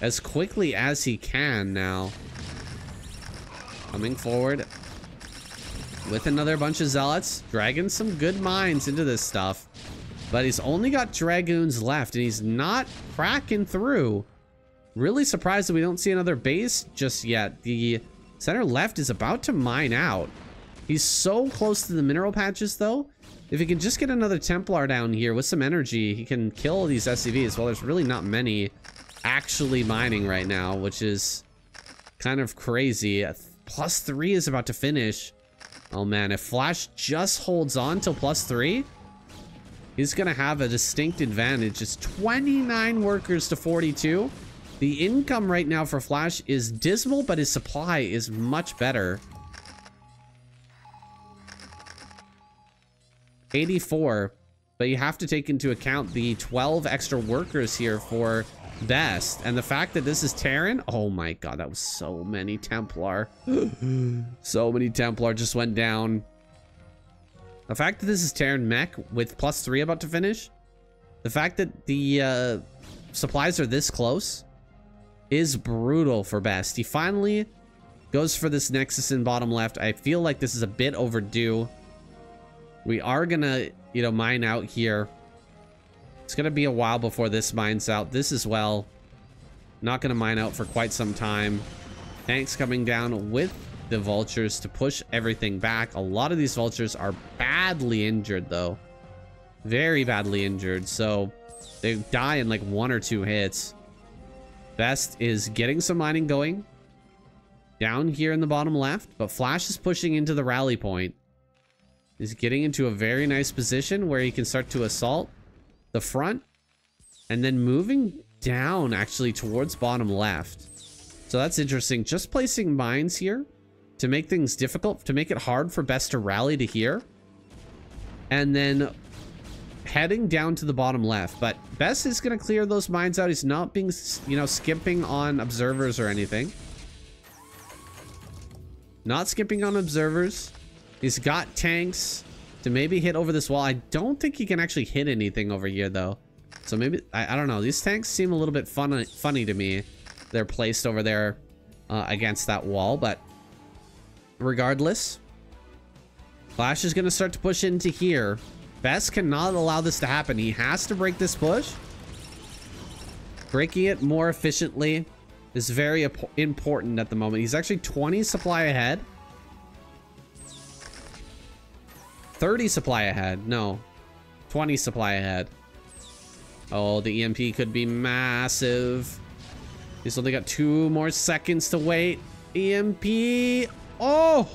as quickly as he can now. Coming forward with another bunch of zealots, dragging some good minds into this stuff. But he's only got dragoons left, and he's not cracking through. Really surprised that we don't see another base just yet. The center left is about to mine out. He's so close to the mineral patches, though. If he can just get another Templar down here with some energy, he can kill these SCVs. Well, there's really not many actually mining right now, which is kind of crazy. Plus three is about to finish. Oh man, if Flash just holds on till plus three, he's gonna have a distinct advantage. It's 29 workers to 42. The income right now for Flash is dismal, but his supply is much better. 84. But you have to take into account the 12 extra workers here for best. And the fact that this is Terran. Oh my god, that was so many Templar. *gasps* so many Templar just went down. The fact that this is Terran mech with plus three about to finish. The fact that the uh, supplies are this close is brutal for best. He finally goes for this Nexus in bottom left. I feel like this is a bit overdue. We are gonna, you know, mine out here. It's gonna be a while before this mines out. This as well. Not gonna mine out for quite some time. Tanks coming down with the vultures to push everything back. A lot of these vultures are badly injured though. Very badly injured. So they die in like one or two hits. Best is getting some mining going down here in the bottom left, but Flash is pushing into the rally point. He's getting into a very nice position where he can start to assault the front and then moving down actually towards bottom left. So that's interesting. Just placing mines here to make things difficult, to make it hard for Best to rally to here. And then heading down to the bottom left. But Best is going to clear those mines out. He's not being, you know, skipping on observers or anything. Not skipping on observers. He's got tanks to maybe hit over this wall. I don't think he can actually hit anything over here, though. So maybe, I, I don't know. These tanks seem a little bit funny, funny to me. They're placed over there uh, against that wall, but regardless, Flash is going to start to push into here. Best cannot allow this to happen. He has to break this push. Breaking it more efficiently is very important at the moment. He's actually 20 supply ahead. 30 supply ahead. No. 20 supply ahead. Oh, the EMP could be massive. He's only got two more seconds to wait. EMP. Oh!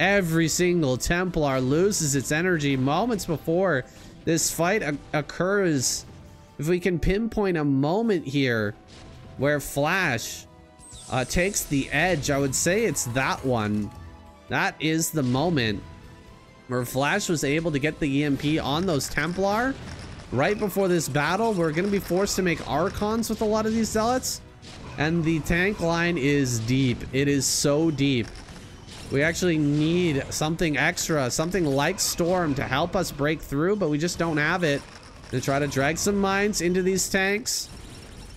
Every single Templar loses its energy moments before this fight occurs. If we can pinpoint a moment here where Flash uh, takes the edge. I would say it's that one. That is the moment where Flash was able to get the EMP on those Templar. Right before this battle, we're going to be forced to make Archons with a lot of these Zealots. And the tank line is deep. It is so deep. We actually need something extra, something like Storm to help us break through, but we just don't have it. To try to drag some mines into these tanks.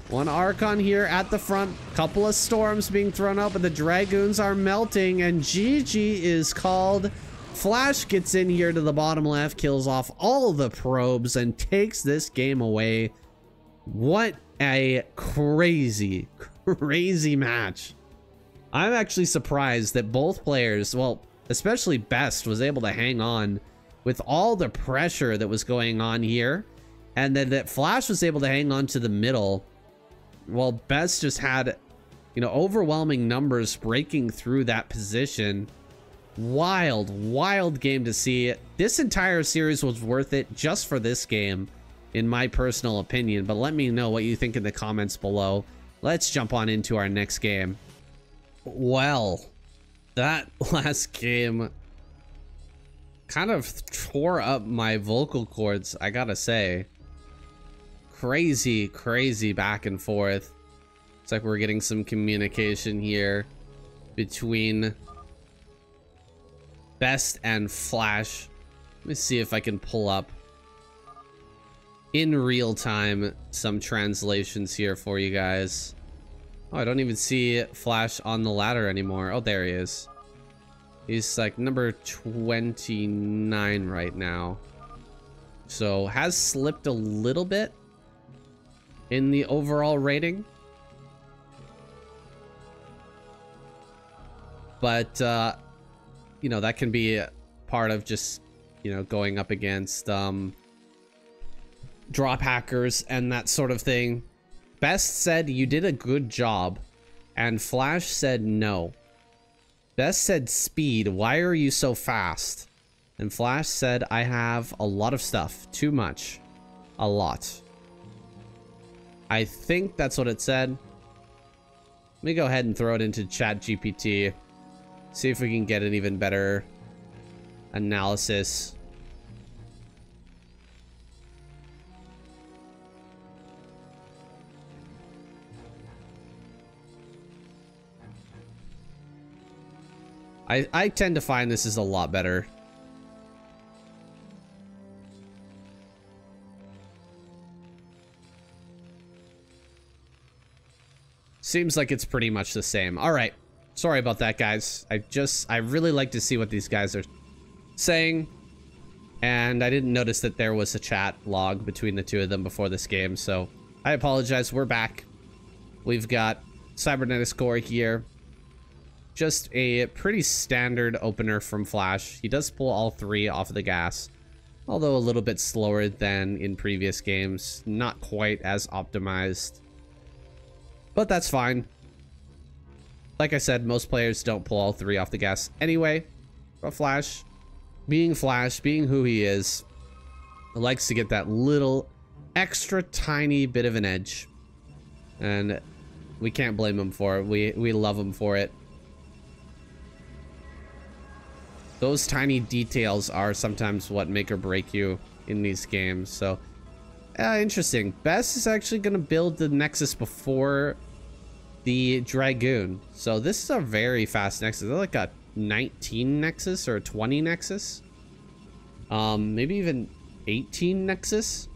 One Archon here at the front. Couple of storms being thrown out, but the Dragoons are melting. And GG is called. Flash gets in here to the bottom left, kills off all the probes, and takes this game away. What a crazy, *laughs* crazy match. I'm actually surprised that both players, well, especially Best, was able to hang on with all the pressure that was going on here. And then that Flash was able to hang on to the middle while Best just had, you know, overwhelming numbers breaking through that position. Wild, wild game to see. This entire series was worth it just for this game, in my personal opinion. But let me know what you think in the comments below. Let's jump on into our next game. Well, that *laughs* last game kind of tore up my vocal cords, I gotta say crazy, crazy back and forth. It's like we're getting some communication here between Best and Flash. Let me see if I can pull up in real time some translations here for you guys. Oh, I don't even see Flash on the ladder anymore. Oh, there he is. He's like number 29 right now. So has slipped a little bit in the overall rating. But, uh, you know, that can be part of just, you know, going up against um, drop hackers and that sort of thing. Best said you did a good job, and Flash said no. Best said speed, why are you so fast? And Flash said I have a lot of stuff, too much, a lot. I think that's what it said. Let me go ahead and throw it into ChatGPT. See if we can get an even better analysis I, I tend to find this is a lot better. Seems like it's pretty much the same. All right. Sorry about that, guys. I just, I really like to see what these guys are saying. And I didn't notice that there was a chat log between the two of them before this game. So I apologize. We're back. We've got Cybernetics Core here. Just a pretty standard opener from Flash. He does pull all three off of the gas. Although a little bit slower than in previous games. Not quite as optimized. But that's fine. Like I said, most players don't pull all three off the gas anyway. But Flash, being Flash, being who he is, likes to get that little extra tiny bit of an edge. And we can't blame him for it. We, we love him for it. Those tiny details are sometimes what make or break you in these games. So, uh, interesting. Best is actually going to build the Nexus before the Dragoon. So this is a very fast Nexus. They're like a 19 Nexus or a 20 Nexus. Um, maybe even 18 Nexus.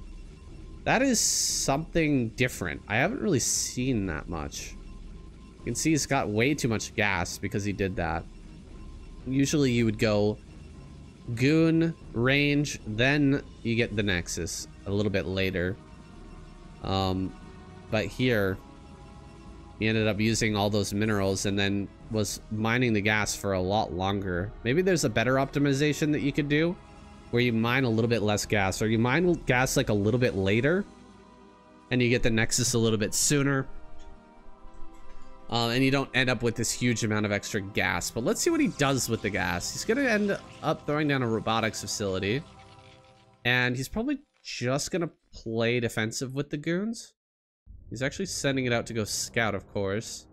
That is something different. I haven't really seen that much. You can see he's got way too much gas because he did that. Usually you would go Goon, range, then you get the Nexus a little bit later. Um, but here, he ended up using all those minerals and then was mining the gas for a lot longer. Maybe there's a better optimization that you could do where you mine a little bit less gas or you mine gas like a little bit later and you get the Nexus a little bit sooner. Uh, and you don't end up with this huge amount of extra gas. But let's see what he does with the gas. He's going to end up throwing down a robotics facility. And he's probably just going to play defensive with the goons. He's actually sending it out to go scout, of course.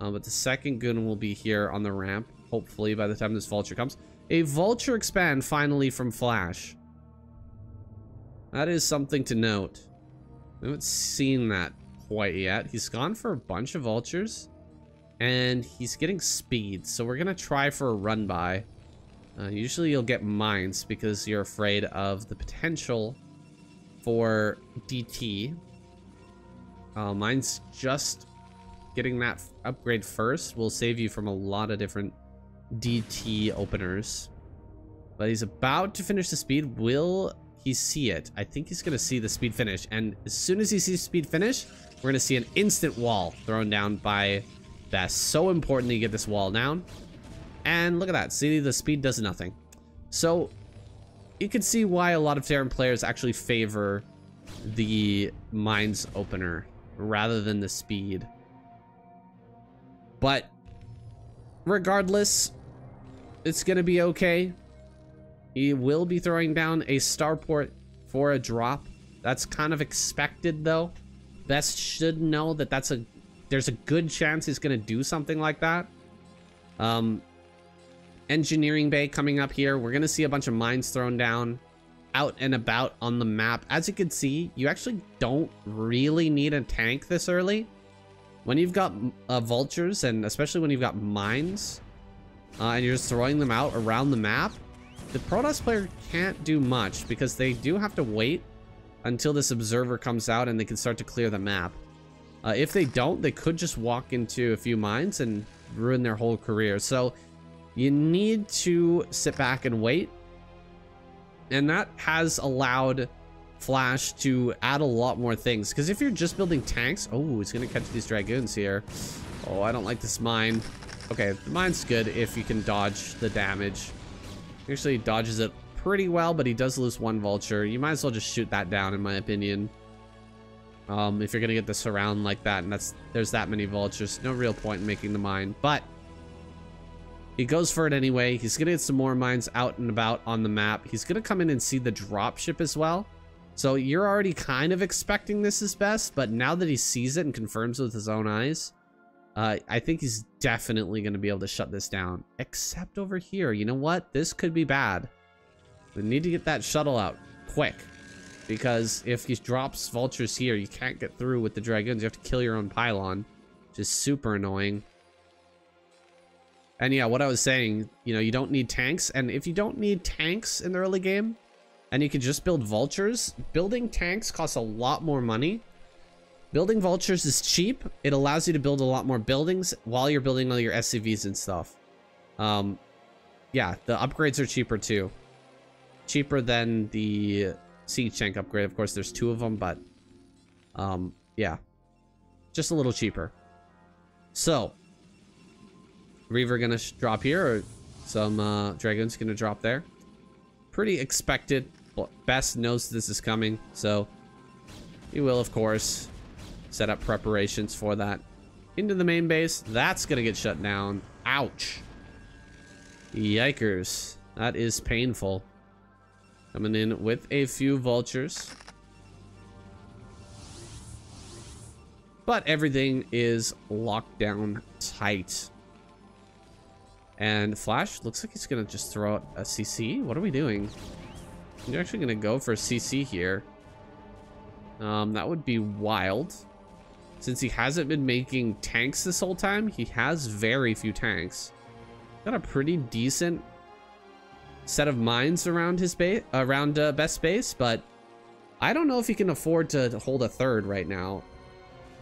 Um, but the second goon will be here on the ramp, hopefully, by the time this vulture comes. A vulture expand, finally, from Flash. That is something to note. We haven't seen that quite yet. He's gone for a bunch of vultures. And he's getting speed, so we're going to try for a run by. Uh, usually you'll get mines because you're afraid of the potential for DT. Uh, mine's just getting that upgrade first will save you from a lot of different DT openers. But he's about to finish the speed. Will he see it? I think he's going to see the speed finish. And as soon as he sees speed finish, we're going to see an instant wall thrown down by Best. So important that you get this wall down. And look at that. See, the speed does nothing. So you can see why a lot of Terran players actually favor the mines opener rather than the speed. But regardless, it's going to be okay. He will be throwing down a starport for a drop. That's kind of expected though. Best should know that that's a there's a good chance he's going to do something like that. Um, engineering bay coming up here. We're going to see a bunch of mines thrown down out and about on the map. As you can see, you actually don't really need a tank this early. When you've got uh, vultures, and especially when you've got mines, uh, and you're just throwing them out around the map, the Protoss player can't do much because they do have to wait until this observer comes out and they can start to clear the map. Uh, if they don't, they could just walk into a few mines and ruin their whole career. So you need to sit back and wait. And that has allowed Flash to add a lot more things. Because if you're just building tanks... Oh, he's going to catch these Dragoons here. Oh, I don't like this mine. Okay, the mine's good if you can dodge the damage. Actually, dodges it pretty well, but he does lose one vulture. You might as well just shoot that down, in my opinion. Um, if you're gonna get the surround like that, and that's there's that many vultures, no real point in making the mine. But he goes for it anyway. He's gonna get some more mines out and about on the map. He's gonna come in and see the dropship as well. So you're already kind of expecting this is best, but now that he sees it and confirms with his own eyes, uh, I think he's definitely going to be able to shut this down. Except over here. You know what? This could be bad. We need to get that shuttle out quick. Because if he drops vultures here, you can't get through with the dragoons. You have to kill your own pylon, which is super annoying. And yeah, what I was saying, you know, you don't need tanks. And if you don't need tanks in the early game, and you can just build vultures, building tanks costs a lot more money. Building vultures is cheap. It allows you to build a lot more buildings while you're building all your SCVs and stuff. Um, yeah, the upgrades are cheaper too. Cheaper than the siege tank upgrade. Of course, there's two of them, but um, yeah, just a little cheaper. So, Reaver gonna drop here, or some uh, Dragoons gonna drop there. Pretty expected. Best knows this is coming, so he will, of course, set up preparations for that. Into the main base, that's gonna get shut down. Ouch. Yikers. That is painful. Coming in with a few vultures. But everything is locked down tight. And Flash looks like he's going to just throw out a CC. What are we doing? You're actually going to go for a CC here. Um, that would be wild. Since he hasn't been making tanks this whole time, he has very few tanks. Got a pretty decent set of mines around his base, around uh, best base, but I don't know if he can afford to hold a third right now.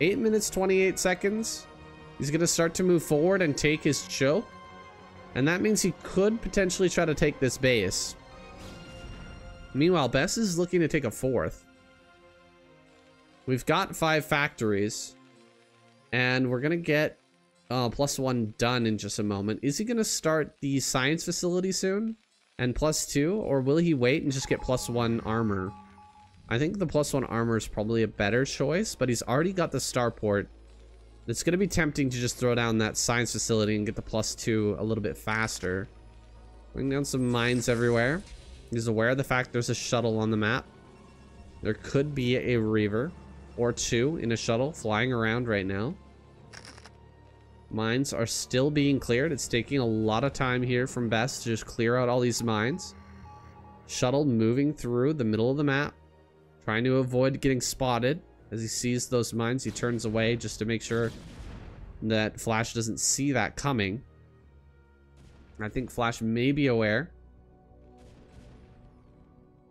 8 minutes 28 seconds. He's going to start to move forward and take his choke. And that means he could potentially try to take this base. Meanwhile, Best is looking to take a fourth. We've got five factories. And we're going to get uh, plus one done in just a moment. Is he going to start the science facility soon? And plus two? Or will he wait and just get plus one armor? I think the plus one armor is probably a better choice, but he's already got the starport. It's going to be tempting to just throw down that science facility and get the plus two a little bit faster. Bring down some mines everywhere. He's aware of the fact there's a shuttle on the map. There could be a Reaver or two in a shuttle flying around right now. Mines are still being cleared. It's taking a lot of time here from Best to just clear out all these mines. Shuttle moving through the middle of the map. Trying to avoid getting spotted. As he sees those mines, he turns away just to make sure that Flash doesn't see that coming. I think Flash may be aware.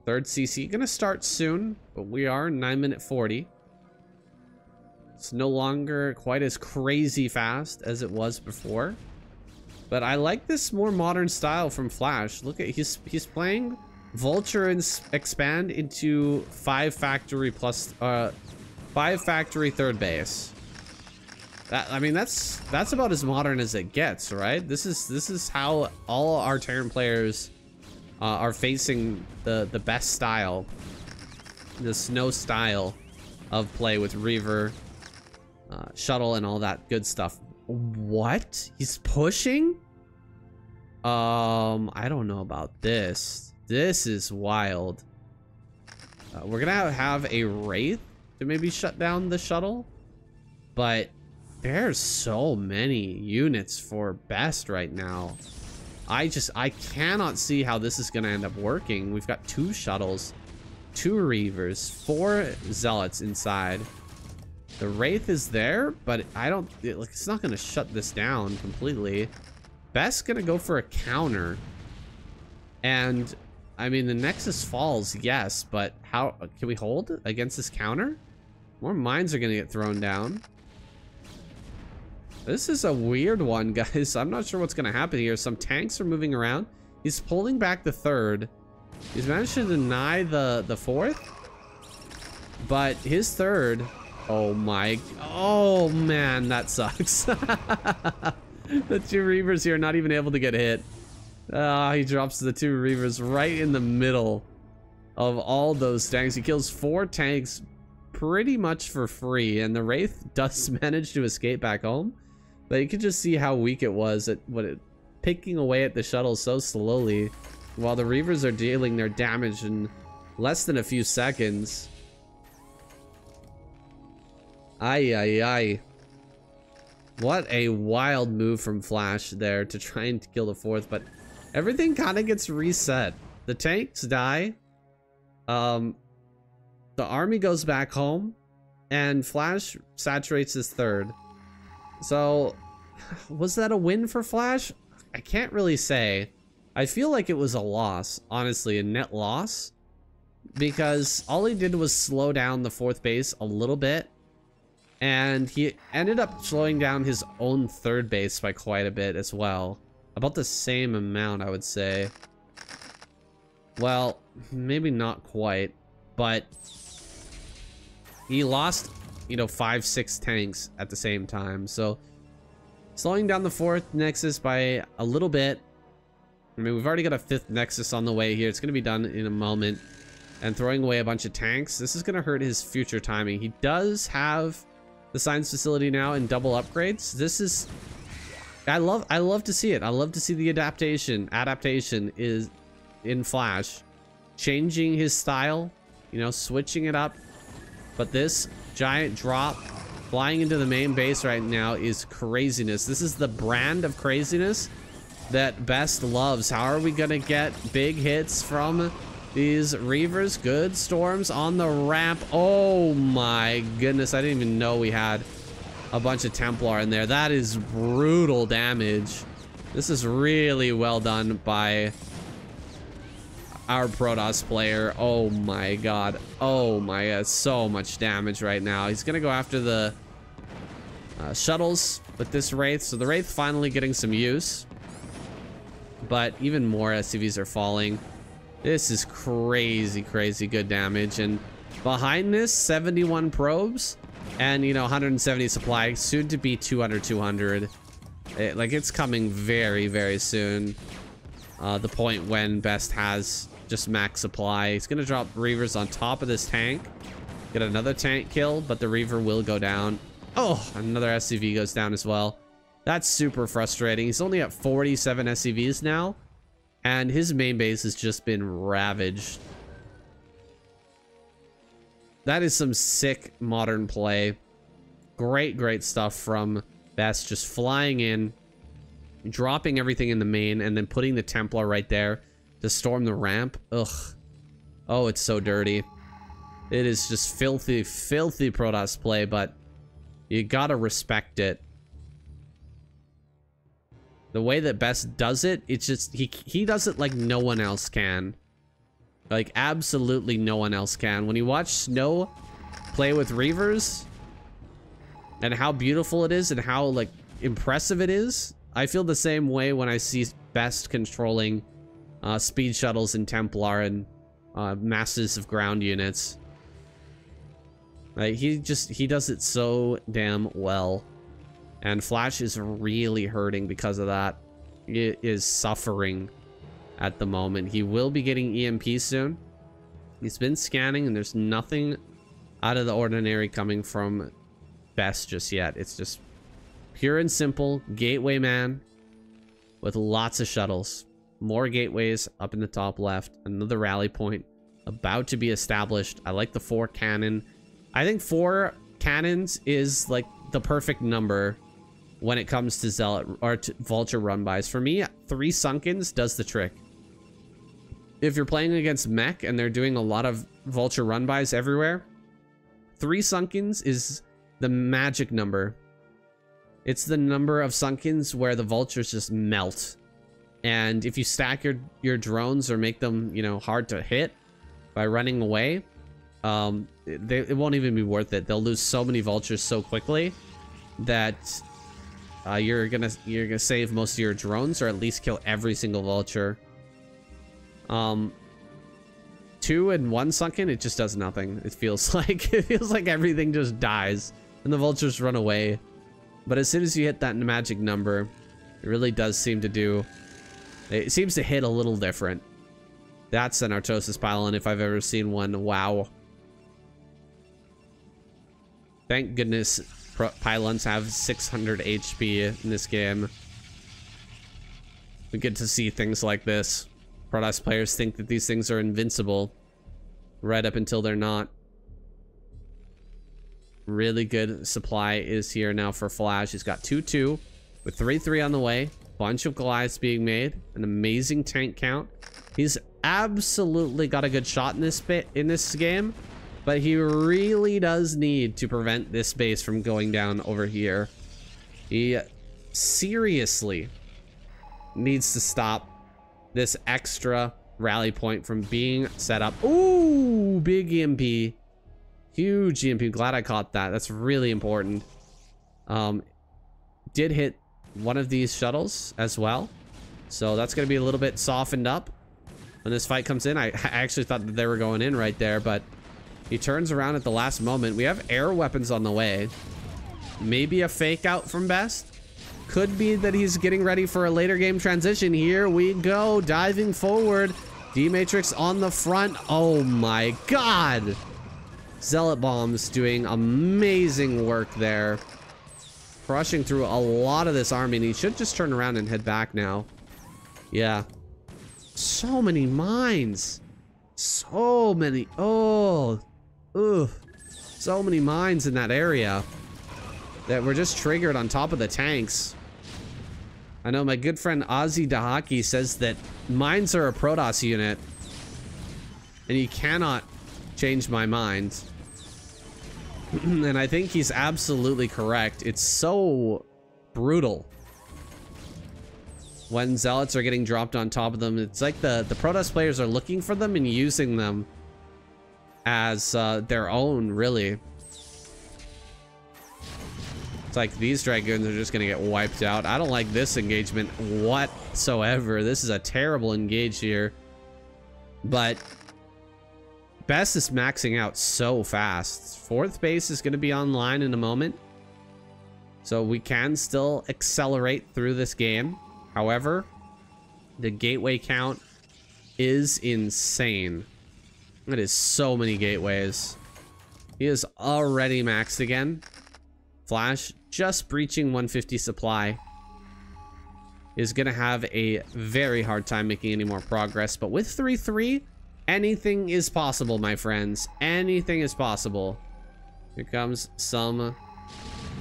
Third CC gonna start soon, but we are 9 minute 40. It's no longer quite as crazy fast as it was before. But I like this more modern style from Flash. Look at he's he's playing Vulture and expand into five factory plus uh five factory third base. That I mean that's that's about as modern as it gets, right? This is this is how all our Terran players uh, are facing the the best style, the snow style of play with Reaver, uh, shuttle, and all that good stuff. What? He's pushing? Um, I don't know about this. This is wild. Uh, we're gonna have a Wraith to maybe shut down the shuttle. But there's so many units for best right now. I just, I cannot see how this is gonna end up working. We've got two shuttles, two Reavers, four Zealots inside. The Wraith is there, but I don't, it, like, it's not gonna shut this down completely. Best gonna go for a counter. And I mean, the Nexus falls, yes, but how can we hold against this counter? More mines are going to get thrown down. This is a weird one, *laughs* guys. I'm not sure what's going to happen here. Some tanks are moving around. He's pulling back the third. He's managed to deny the, the fourth. But his third... Oh my... Oh, man, that sucks. *laughs* the two Reavers here not even able to get hit. Ah, he drops the two Reavers right in the middle of all those tanks. He kills four tanks pretty much for free, and the Wraith *laughs* does manage to escape back home. But you can just see how weak it was at what it picking away at the shuttle so slowly, while the Reavers are dealing their damage in less than a few seconds. Ay, ay, ay. What a wild move from Flash there to try and kill the fourth, but everything kind of gets reset. The tanks die. Um, the army goes back home, and Flash saturates his third. So, *sighs* was that a win for Flash? I can't really say. I feel like it was a loss, honestly, a net loss. Because all he did was slow down the fourth base a little bit. And he ended up slowing down his own third base by quite a bit as well. About the same amount, I would say. Well, maybe not quite, but he lost, you know, five, six tanks at the same time. So slowing down the fourth Nexus by a little bit. I mean, we've already got a fifth Nexus on the way here. It's going to be done in a moment. And throwing away a bunch of tanks. This is going to hurt his future timing. He does have the science facility now in double upgrades. This is... I love I love to see it. I love to see the adaptation. Adaptation is in Flash. Changing his style. You know, switching it up. But this giant drop flying into the main base right now is craziness. This is the brand of craziness that Best loves. How are we going to get big hits from these Reavers? Good storms on the ramp. Oh my goodness. I didn't even know we had a bunch of Templar in there. That is brutal damage. This is really well done by our Protoss player. Oh my god. Oh my god. So much damage right now. He's going to go after the uh, shuttles with this Wraith. So the Wraith finally getting some use. But even more SCVs are falling. This is crazy, crazy good damage. And behind this, 71 probes and, you know, 170 supply. Soon to be 200, 200. It, like, it's coming very, very soon. Uh, the point when Best has just max supply. He's going to drop Reavers on top of this tank. Get another tank kill, but the Reaver will go down. Oh, another SCV goes down as well. That's super frustrating. He's only at 47 SCVs now. And his main base has just been ravaged. That is some sick modern play. Great, great stuff from Best. Just flying in, dropping everything in the main, and then putting the Templar right there to storm the ramp. Ugh. Oh, it's so dirty. It is just filthy, filthy Protoss play, but you gotta respect it. The way that Best does it, it's just, he, he does it like no one else can. Like, absolutely no one else can. When you watch Snow play with Reavers, and how beautiful it is, and how, like, impressive it is, I feel the same way when I see Best controlling uh, speed shuttles and Templar and uh, masses of ground units. Like, he just, he does it so damn well. And Flash is really hurting because of that. It is suffering at the moment. He will be getting EMP soon. He's been scanning and there's nothing out of the ordinary coming from Best just yet. It's just pure and simple gateway man with lots of shuttles. More gateways up in the top left. Another rally point about to be established. I like the four cannon. I think four cannons is like the perfect number when it comes to zealot or to vulture run bys. For me, three sunkens does the trick. If you're playing against mech and they're doing a lot of vulture run bys everywhere, three sunkens is the magic number. It's the number of sunkens where the vultures just melt and if you stack your, your drones or make them, you know, hard to hit by running away, um, they, it won't even be worth it. They'll lose so many vultures so quickly that uh, you're gonna you're gonna save most of your drones or at least kill every single vulture. Um, two and one sunken, it just does nothing. It feels *laughs* like it feels like everything just dies and the vultures run away. But as soon as you hit that magic number, it really does seem to do it seems to hit a little different. That's an Artosis pylon if I've ever seen one. Wow. Thank goodness pylons have 600 HP in this game. We get to see things like this. Protoss players think that these things are invincible. Right up until they're not. Really good supply is here now for Flash. He's got 2-2 with 3-3 on the way bunch of Goliaths being made, an amazing tank count. He's absolutely got a good shot in this bit in this game, but he really does need to prevent this base from going down over here. He seriously needs to stop this extra rally point from being set up. Ooh, big EMP. Huge EMP. Glad I caught that. That's really important. Um, did hit one of these shuttles as well. So that's going to be a little bit softened up when this fight comes in. I, *laughs* I actually thought that they were going in right there, but he turns around at the last moment. We have air weapons on the way. Maybe a fake out from Best. Could be that he's getting ready for a later game transition. Here we go, diving forward. D-Matrix on the front. Oh my god. Zealot Bombs doing amazing work there. Crushing through a lot of this army, and he should just turn around and head back now. Yeah. So many mines. So many. Oh. Ugh. So many mines in that area that were just triggered on top of the tanks. I know my good friend Ozzy Dahaki says that mines are a Protoss unit. And you cannot change my mind. *clears throat* and I think he's absolutely correct. It's so brutal. When zealots are getting dropped on top of them, it's like the, the Protoss players are looking for them and using them as uh, their own, really. It's like these Dragoons are just going to get wiped out. I don't like this engagement whatsoever. This is a terrible engage here. But Best is maxing out so fast. Fourth base is going to be online in a moment. So we can still accelerate through this game. However, the gateway count is insane. It is so many gateways. He is already maxed again. Flash just breaching 150 supply is going to have a very hard time making any more progress. But with 3-3, anything is possible, my friends. Anything is possible. Here comes some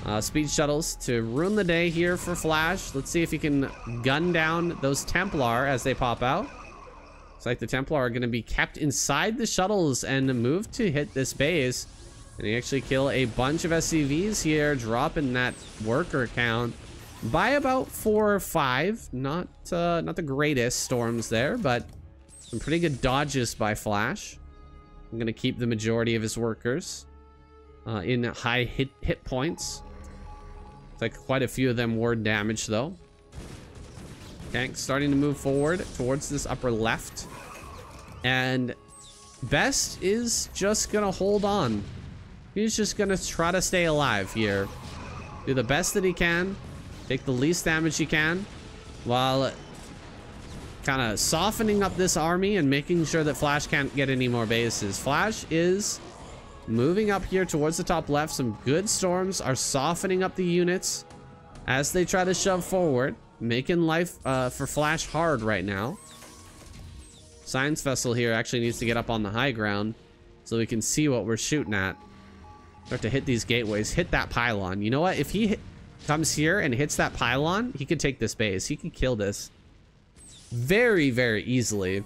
uh, speed shuttles to ruin the day here for Flash. Let's see if he can gun down those Templar as they pop out. Like the Templar are going to be kept inside the shuttles and moved to hit this base. And he actually kill a bunch of SCVs here, dropping that worker count by about four or five. Not uh, not the greatest storms there, but some pretty good dodges by Flash. I'm gonna keep the majority of his workers uh, in high hit hit points. It's like quite a few of them were damaged though. Tank starting to move forward towards this upper left. And Best is just gonna hold on. He's just gonna try to stay alive here. Do the best that he can. Take the least damage he can. While kind of softening up this army and making sure that Flash can't get any more bases. Flash is moving up here towards the top left. Some good storms are softening up the units as they try to shove forward. Making life uh, for Flash hard right now. Science Vessel here actually needs to get up on the high ground so we can see what we're shooting at. Start to hit these gateways. Hit that pylon. You know what? If he comes here and hits that pylon, he could take this base. He could kill this very, very easily.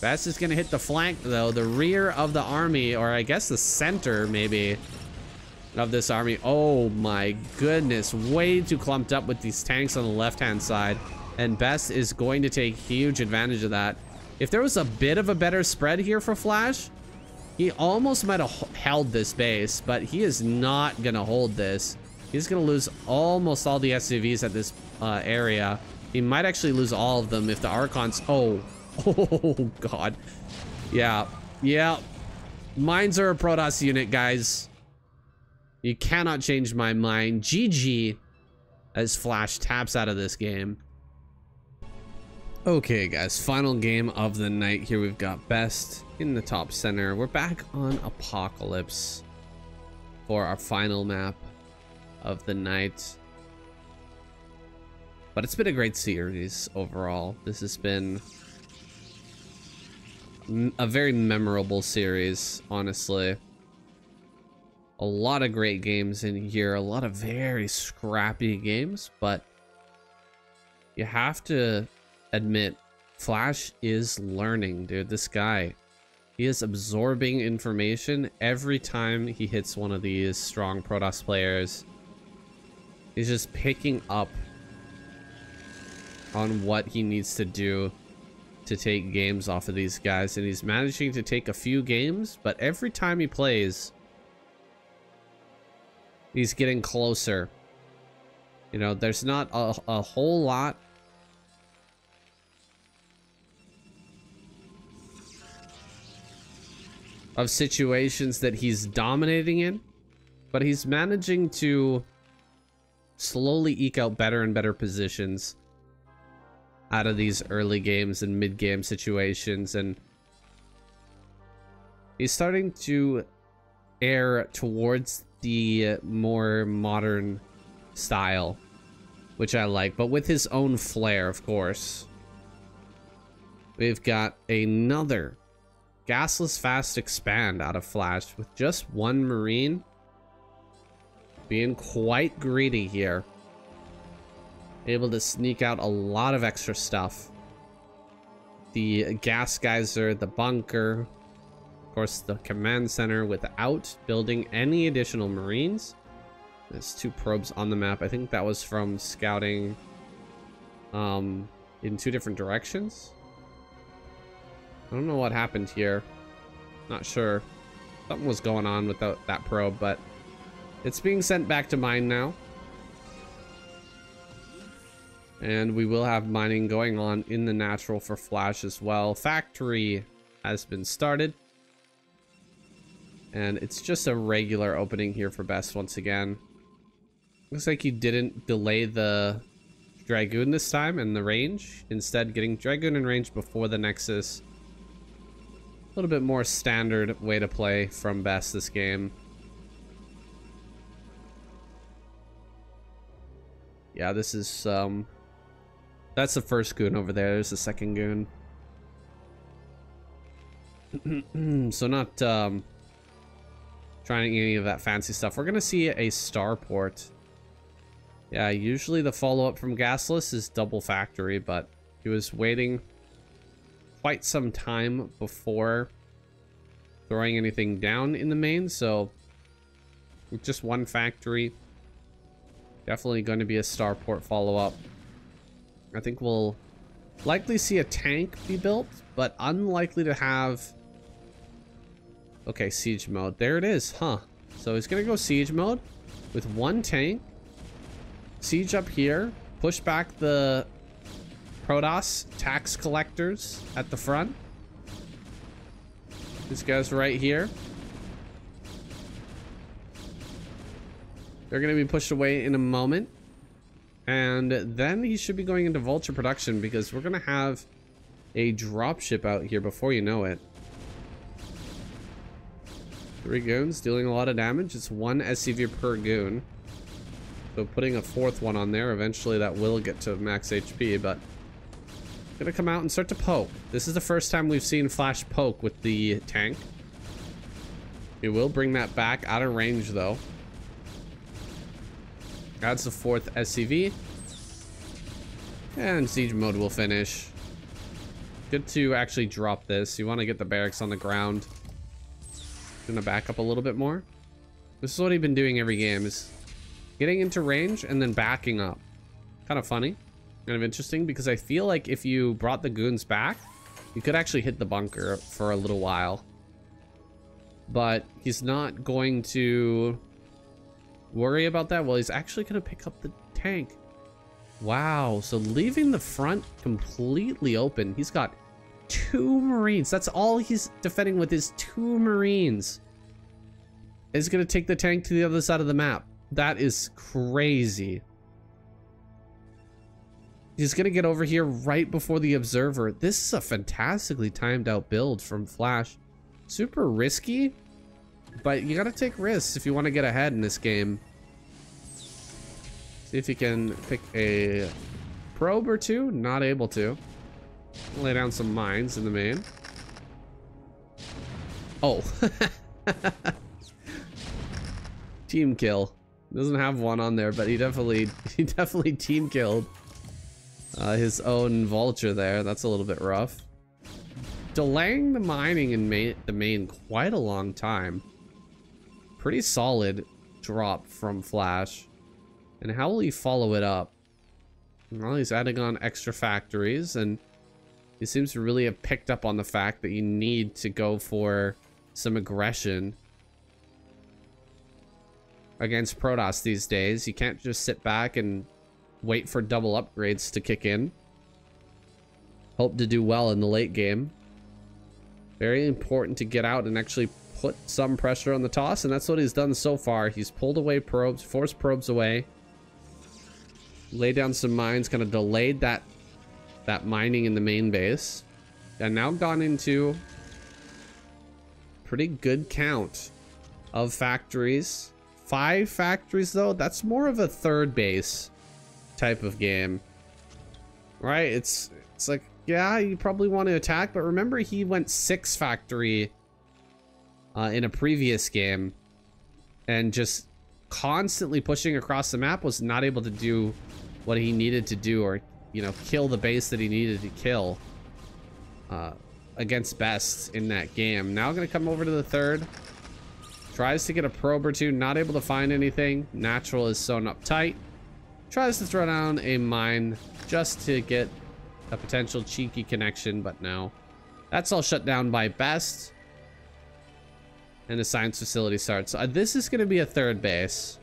Best is going to hit the flank, though. The rear of the army, or I guess the center, maybe, of this army. Oh, my goodness. Way too clumped up with these tanks on the left-hand side. And Best is going to take huge advantage of that. If there was a bit of a better spread here for Flash, he almost might have held this base, but he is not going to hold this. He's going to lose almost all the SCVs at this uh, area. He might actually lose all of them if the Archons... Oh. *laughs* Oh, God. Yeah. Yeah. Mines are a Protoss unit, guys. You cannot change my mind. GG as Flash taps out of this game. Okay, guys. Final game of the night. Here we've got Best in the top center. We're back on Apocalypse for our final map of the night. But it's been a great series overall. This has been a very memorable series, honestly. A lot of great games in here, a lot of very scrappy games, but you have to admit Flash is learning, dude. This guy, he is absorbing information every time he hits one of these strong Protoss players. He's just picking up on what he needs to do to take games off of these guys. And he's managing to take a few games, but every time he plays, he's getting closer. You know, there's not a, a whole lot of situations that he's dominating in, but he's managing to slowly eke out better and better positions out of these early games and mid-game situations and he's starting to err towards the more modern style which I like but with his own flair of course. We've got another gasless fast expand out of flash with just one marine being quite greedy here able to sneak out a lot of extra stuff. The gas geyser, the bunker, of course the command center without building any additional marines. There's two probes on the map. I think that was from scouting um, in two different directions. I don't know what happened here. Not sure. Something was going on with that, that probe, but it's being sent back to mine now. And we will have mining going on in the natural for Flash as well. Factory has been started. And it's just a regular opening here for Best once again. Looks like he didn't delay the Dragoon this time and the range. Instead, getting Dragoon in range before the Nexus. Little bit more standard way to play from Best this game. Yeah, this is um, that's the first goon over there. There's the second goon. *clears throat* so not um, trying any of that fancy stuff. We're to see a starport. Yeah, usually the follow-up from Gasless is double factory, but he was waiting quite some time before throwing anything down in the main, so with just one factory, definitely going to be a starport follow-up. I think we'll likely see a tank be built, but unlikely to have... Okay, siege mode. There it is, huh? So he's going to go siege mode with one tank. Siege up here. Push back the Protoss tax collectors at the front. These guys right here. They're going to be pushed away in a moment. And then he should be going into vulture production because we're going to have a dropship out here before you know it. Three goons dealing a lot of damage. It's one SCV per goon. So putting a fourth one on there, eventually that will get to max HP, but gonna come out and start to poke. This is the first time we've seen Flash poke with the tank. It will bring that back out of range though. That's the fourth SCV. And siege mode will finish. Good to actually drop this. You want to get the barracks on the ground. Gonna back up a little bit more. This is what he's been doing every game is getting into range and then backing up. Kind of funny. Kind of interesting because I feel like if you brought the goons back, you could actually hit the bunker for a little while. But he's not going to worry about that. Well, he's actually going to pick up the tank. Wow. So leaving the front completely open. He's got two Marines. That's all he's defending with is two Marines. Is going to take the tank to the other side of the map. That is crazy. He's going to get over here right before the Observer. This is a fantastically timed out build from Flash. Super risky, but you got to take risks if you want to get ahead in this game. See if you can pick a probe or two. Not able to. Lay down some mines in the main. Oh. *laughs* team kill. Doesn't have one on there, but he definitely *laughs* he definitely team killed uh, his own vulture there. That's a little bit rough. Delaying the mining in main, the main quite a long time. Pretty solid drop from Flash. And how will he follow it up? Well, he's adding on extra factories, and he seems to really have picked up on the fact that you need to go for some aggression against Protoss these days. You can't just sit back and wait for double upgrades to kick in. Hope to do well in the late game. Very important to get out and actually put some pressure on the toss, and that's what he's done so far. He's pulled away probes, forced probes away, laid down some mines, kind of delayed that that mining in the main base, and now gone into pretty good count of factories. Five factories though, that's more of a third base type of game. Right? It's it's like, yeah, you probably want to attack, but remember he went six factory uh, in a previous game and just constantly pushing across the map was not able to do what he needed to do or, you know, kill the base that he needed to kill uh, against best in that game. Now going to come over to the third. Tries to get a probe or two, not able to find anything. Natural is sewn up tight. Tries to throw down a mine just to get a potential cheeky connection, but no. That's all shut down by best and the science facility starts. Uh, this is going to be a third base.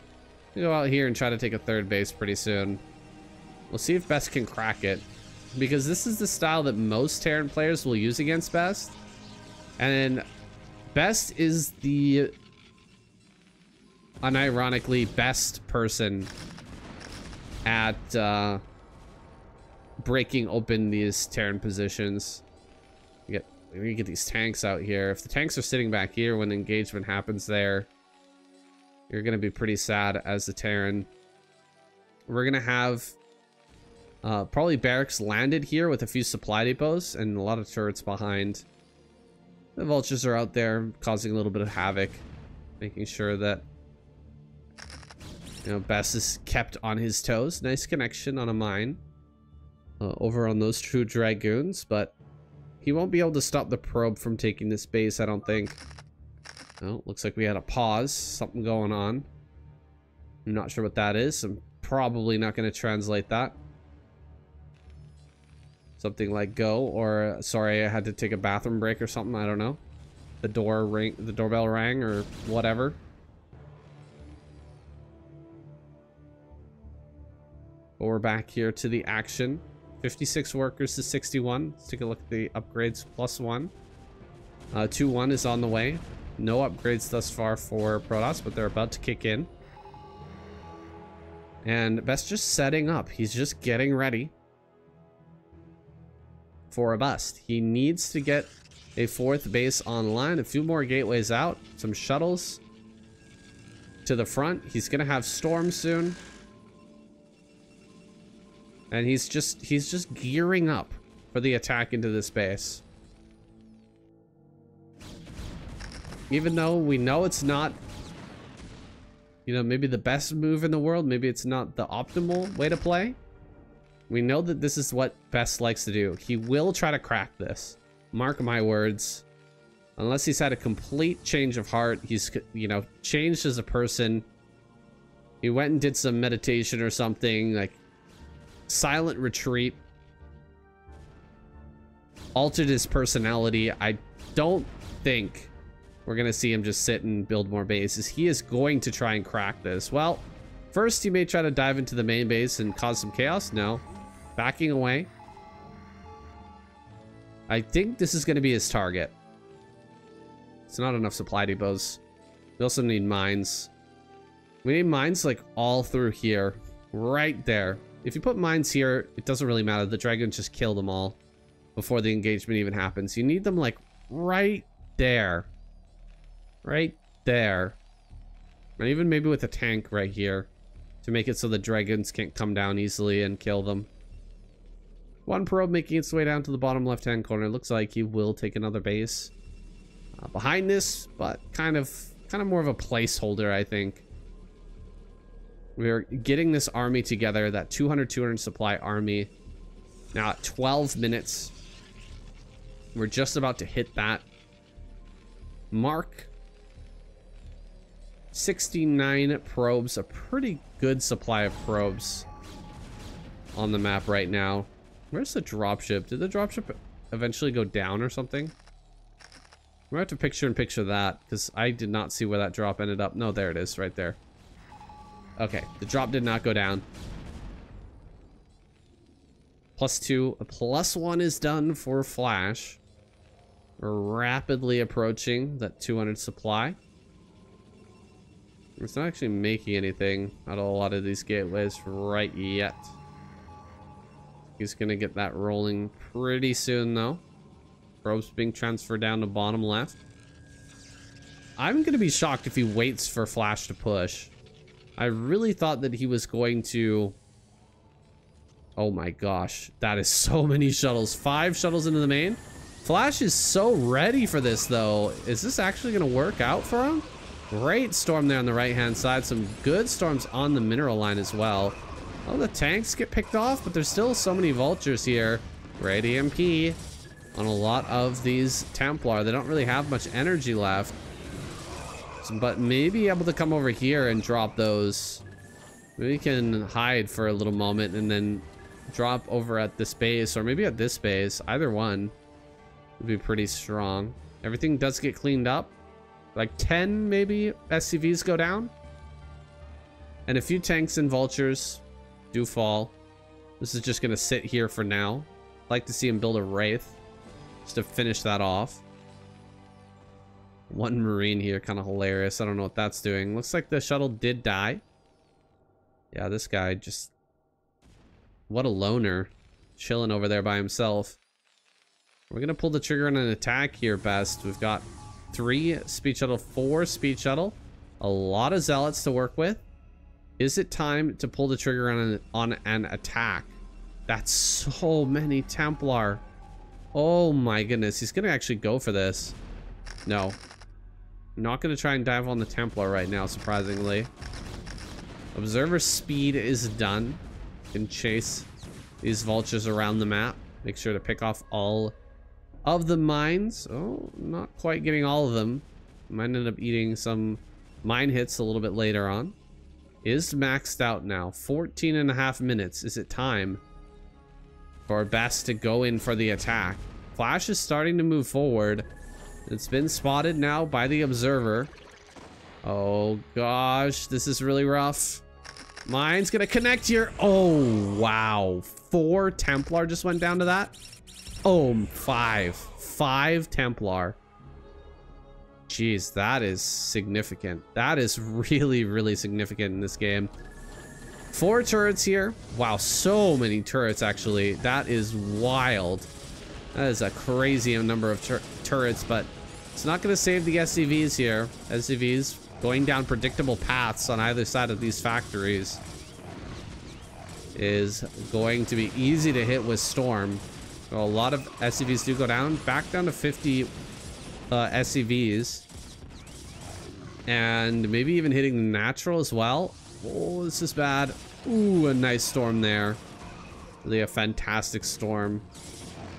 We'll go out here and try to take a third base pretty soon. We'll see if Best can crack it. Because this is the style that most Terran players will use against Best. And Best is the unironically best person at uh, breaking open these Terran positions. We get these tanks out here. If the tanks are sitting back here when the engagement happens there, you're going to be pretty sad as the Terran. We're going to have uh, probably barracks landed here with a few supply depots and a lot of turrets behind. The vultures are out there causing a little bit of havoc, making sure that you know Best is kept on his toes. Nice connection on a mine uh, over on those true dragoons, but he won't be able to stop the probe from taking this base, I don't think. Oh, looks like we had a pause. Something going on. I'm not sure what that is. I'm probably not going to translate that. Something like go or sorry, I had to take a bathroom break or something. I don't know. The door ring, the doorbell rang or whatever. But we're back here to the action. 56 workers to 61. Let's take a look at the upgrades plus one. 2-1 uh, is on the way. No upgrades thus far for Protoss, but they're about to kick in. And Best just setting up. He's just getting ready for a bust. He needs to get a fourth base online, a few more gateways out, some shuttles to the front. He's going to have Storm soon. And he's just he's just gearing up for the attack into this base. Even though we know it's not you know, maybe the best move in the world, maybe it's not the optimal way to play. We know that this is what Best likes to do. He will try to crack this. Mark my words. Unless he's had a complete change of heart, he's, you know, changed as a person. He went and did some meditation or something, like silent retreat altered his personality. I don't think we're going to see him just sit and build more bases. He is going to try and crack this. Well, first he may try to dive into the main base and cause some chaos. No. Backing away. I think this is going to be his target. It's not enough supply depots. We also need mines. We need mines like all through here. Right there. If you put mines here, it doesn't really matter. The dragoons just kill them all before the engagement even happens. You need them like right there. Right there. And even maybe with a tank right here to make it so the dragoons can't come down easily and kill them. One probe making its way down to the bottom left-hand corner. Looks like he will take another base uh, behind this, but kind of, kind of more of a placeholder, I think. We're getting this army together, that 200, 200 supply army. Now at 12 minutes, we're just about to hit that mark. 69 probes, a pretty good supply of probes. on the map right now. Where's the dropship? Did the dropship eventually go down or something? We're going to have to picture and picture that because I did not see where that drop ended up. No, there it is right there. Okay, the drop did not go down. Plus two, plus one is done for Flash. We're rapidly approaching that 200 supply. It's not actually making anything out of a lot of these gateways right yet. He's to get that rolling pretty soon, though. Probes being transferred down to bottom left. I'm to be shocked if he waits for Flash to push. I really thought that he was going to... Oh my gosh. That is so *laughs* many shuttles. Five shuttles into the main. Flash is so ready for this, though. Is this actually going to work out for him? Great storm there on the right-hand side. Some good storms on the mineral line as well. Oh, the tanks get picked off, but there's still so many vultures here. Great EMP on a lot of these Templar. They don't really have much energy left. But maybe able to come over here and drop those. We can hide for a little moment and then drop over at this base or maybe at this base. Either one would be pretty strong. Everything does get cleaned up. Like 10 maybe SCVs go down. And a few tanks and vultures do fall. This is just going to sit here for now. like to see him build a Wraith just to finish that off. One Marine here, kind of hilarious. I don't know what that's doing. Looks like the shuttle did die. Yeah, this guy just... What a loner. Chilling over there by himself. We're going to pull the trigger on an attack here best. We've got three speed shuttle, four speed shuttle. A lot of zealots to work with. Is it time to pull the trigger on an, on an attack? That's so many Templar. Oh my goodness. He's going to actually go for this. No. Not going to try and dive on the Templar right now, surprisingly. Observer speed is done. Can chase these vultures around the map. Make sure to pick off all of the mines. Oh, not quite getting all of them. Might end up eating some mine hits a little bit later on is maxed out now. 14 and a half minutes. Is it time for Best to go in for the attack? Flash is starting to move forward. It's been spotted now by the observer. Oh gosh, this is really rough. Mine's gonna connect here. Oh, wow. Four Templar just went down to that. Oh, five. Five Templar. Jeez, that is significant. That is really, really significant in this game. Four turrets here. Wow, so many turrets, actually. That is wild. That is a crazy number of tur turrets, but it's not going to save the SCVs here. SCVs going down predictable paths on either side of these factories is going to be easy to hit with Storm. So a lot of SCVs do go down. Back down to 50 uh, SCVs. And maybe even hitting the natural as well. Oh, this is bad. Ooh, a nice storm there. Really a fantastic storm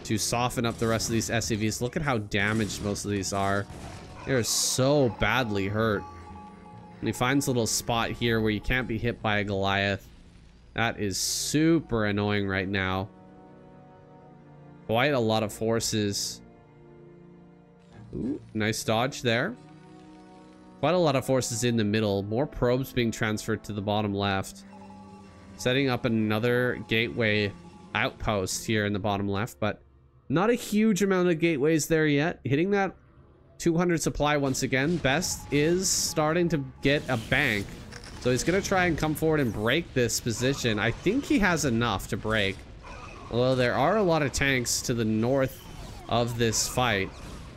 to soften up the rest of these SCVs. Look at how damaged most of these are. They're so badly hurt. And he finds a little spot here where you can't be hit by a Goliath. That is super annoying right now. Quite a lot of forces Ooh, nice dodge there. Quite a lot of forces in the middle. More probes being transferred to the bottom left. Setting up another gateway outpost here in the bottom left, but not a huge amount of gateways there yet. Hitting that 200 supply once again. Best is starting to get a bank. So he's going to try and come forward and break this position. I think he has enough to break. Although there are a lot of tanks to the north of this fight.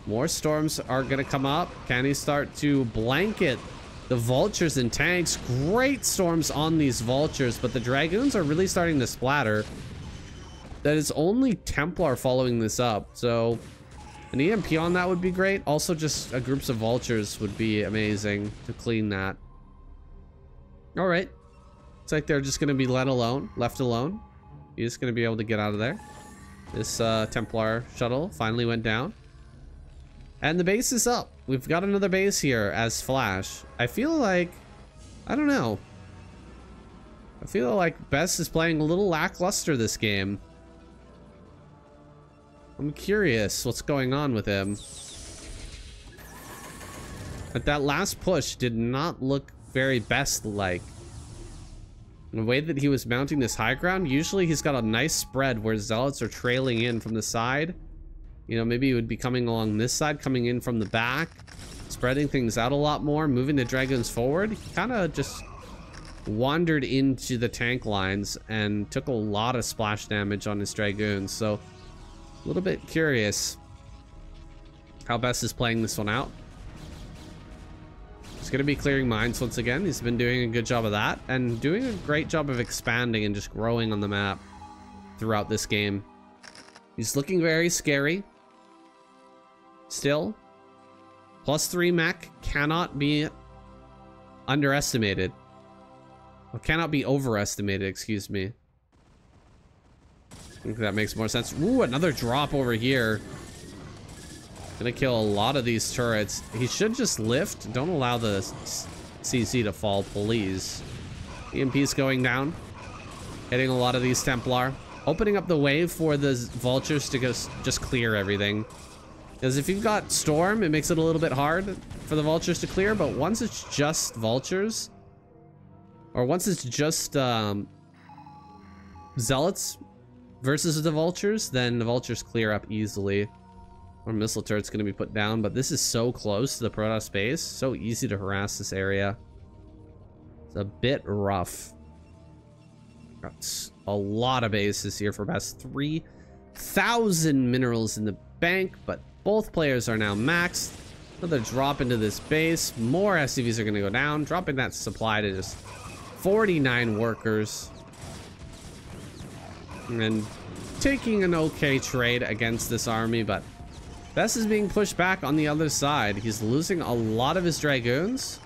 More storms are going to come up. Can he start to blanket the vultures and tanks? Great storms on these vultures, but the dragoons are really starting to splatter. That is only Templar following this up, so an EMP on that would be great. Also, just a groups of vultures would be amazing to clean that. All right. It's like they're just going to be let alone, left alone. He's going to be able to get out of there. This uh, Templar shuttle finally went down. And the base is up. We've got another base here as Flash. I feel like, I don't know. I feel like Best is playing a little lackluster this game. I'm curious what's going on with him. But that last push did not look very best-like. The way that he was mounting this high ground, usually he's got a nice spread where zealots are trailing in from the side. You know, maybe he would be coming along this side, coming in from the back, spreading things out a lot more, moving the dragoons forward. He kind of just wandered into the tank lines and took a lot of splash damage on his dragoons. So, a little bit curious how Best is playing this one out. He's going to be clearing mines once again. He's been doing a good job of that and doing a great job of expanding and just growing on the map throughout this game. He's looking very scary. Still, plus three mech cannot be underestimated. Or cannot be overestimated, excuse me. That makes more sense. Ooh, another drop over here. Gonna kill a lot of these turrets. He should just lift. Don't allow the CC to fall, please. EMP's going down. Hitting a lot of these Templar. Opening up the way for the vultures to just, just clear everything. Because if you've got Storm, it makes it a little bit hard for the vultures to clear. But once it's just vultures, or once it's just um, zealots versus the vultures, then the vultures clear up easily. Or missile turret's going to be put down, but this is so close to the Protoss base. So easy to harass this area. It's a bit rough. Got a lot of bases here for best. 3,000 minerals in the bank, but both players are now maxed. Another drop into this base. More SCVs are going to go down, dropping that supply to just 49 workers. And taking an okay trade against this army, but Best is being pushed back on the other side. He's losing a lot of his Dragoons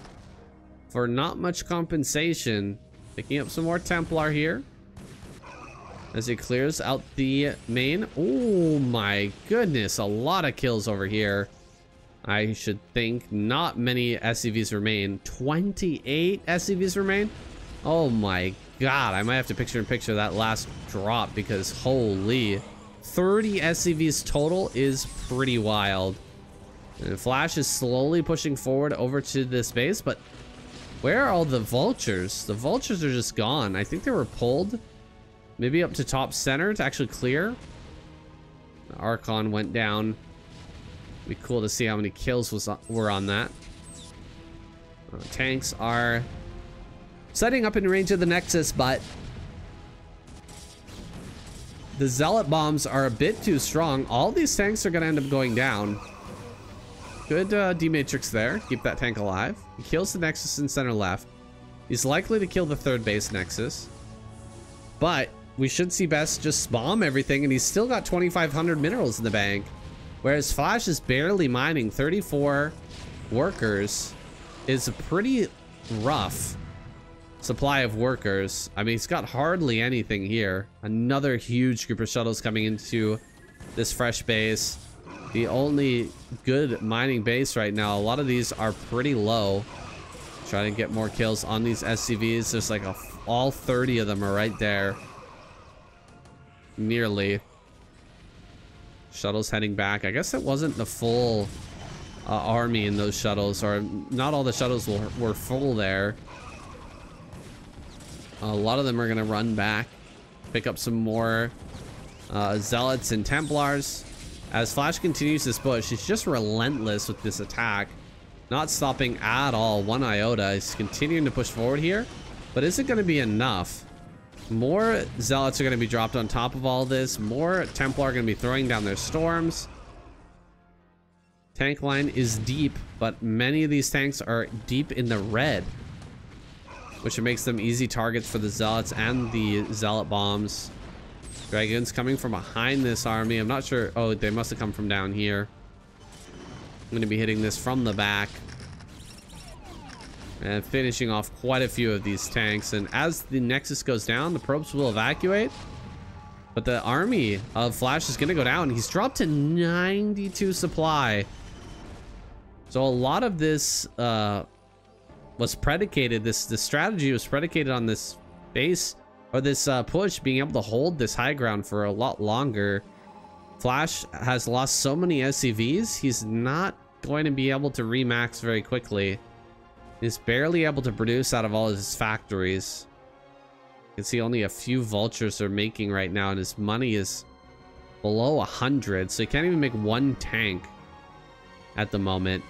for not much compensation. Picking up some more Templar here. As he clears out the main. Oh my goodness, a lot of kills over here. I should think not many SCVs remain. 28 SCVs remain? Oh my god, I might have to picture in picture that last drop because holy. 30 SCVs total is pretty wild. And Flash is slowly pushing forward over to this base, but where are all the vultures? The vultures are just gone. I think they were pulled maybe up to top center to actually clear. The Archon went down. Be cool to see how many kills was were on that. Uh, tanks are setting up in range of the Nexus, but the Zealot bombs are a bit too strong. All these tanks are going to end up going down. Good uh, D-Matrix there. Keep that tank alive. He kills the Nexus in center left. He's likely to kill the third base Nexus. But we should see Best just bomb everything, and he's still got 2,500 minerals in the bank. Whereas Flash is barely mining 34 workers is pretty rough supply of workers. I mean, he's got hardly anything here. Another huge group of shuttles coming into this fresh base. The only good mining base right now. A lot of these are pretty low. Trying to get more kills on these SCVs. There's like a, all 30 of them are right there. Nearly. Shuttles heading back. I guess it wasn't the full uh, army in those shuttles, or not all the shuttles were, were full there. A lot of them are going to run back, pick up some more uh, Zealots and Templars. As Flash continues this push, he's just relentless with this attack. Not stopping at all, one iota. is continuing to push forward here. But is it going to be enough? More Zealots are going to be dropped on top of all this. More Templar are going to be throwing down their storms. Tank line is deep, but many of these tanks are deep in the red which makes them easy targets for the zealots and the zealot bombs. Dragoons coming from behind this army. I'm not sure. Oh, they must have come from down here. I'm going to be hitting this from the back. And finishing off quite a few of these tanks. And as the Nexus goes down, the probes will evacuate. But the army of Flash is going to go down. He's dropped to 92 supply. So a lot of this uh, was predicated, this, this strategy was predicated on this base or this uh, push being able to hold this high ground for a lot longer. Flash has lost so many SCVs, he's not going to be able to remax very quickly. He's barely able to produce out of all his factories. You can see only a few vultures are making right now, and his money is below 100, so he can't even make one tank at the moment.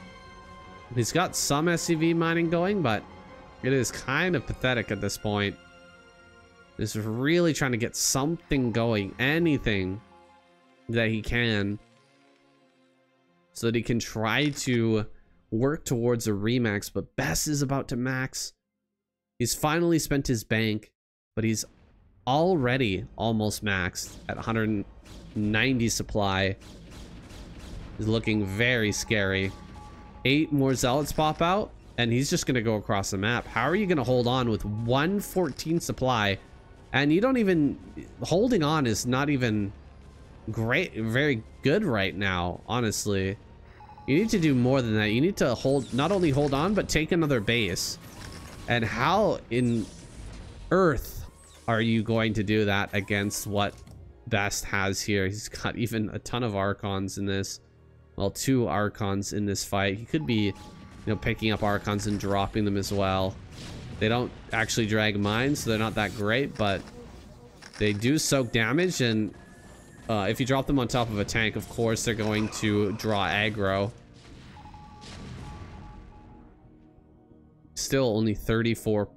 He's got some SCV mining going, but it is kind of pathetic at this point. He's really trying to get something going, anything that he can, so that he can try to work towards a remax. But Best is about to max. He's finally spent his bank, but he's already almost maxed at 190 supply. He's looking very scary. Eight more zealots pop out, and he's just going to go across the map. How are you going to hold on with 114 supply? And you don't even... Holding on is not even great, very good right now, honestly. You need to do more than that. You need to hold, not only hold on, but take another base. And how in earth are you going to do that against what Best has here? He's got *laughs* even a ton of Archons in this. Well, two Archons in this fight. He could be, you know, picking up Archons and dropping them as well. They don't actually drag mines, so they're not that great, but they do soak damage, and uh, if you drop them on top of a tank, of course, they're going to draw aggro. Still only 34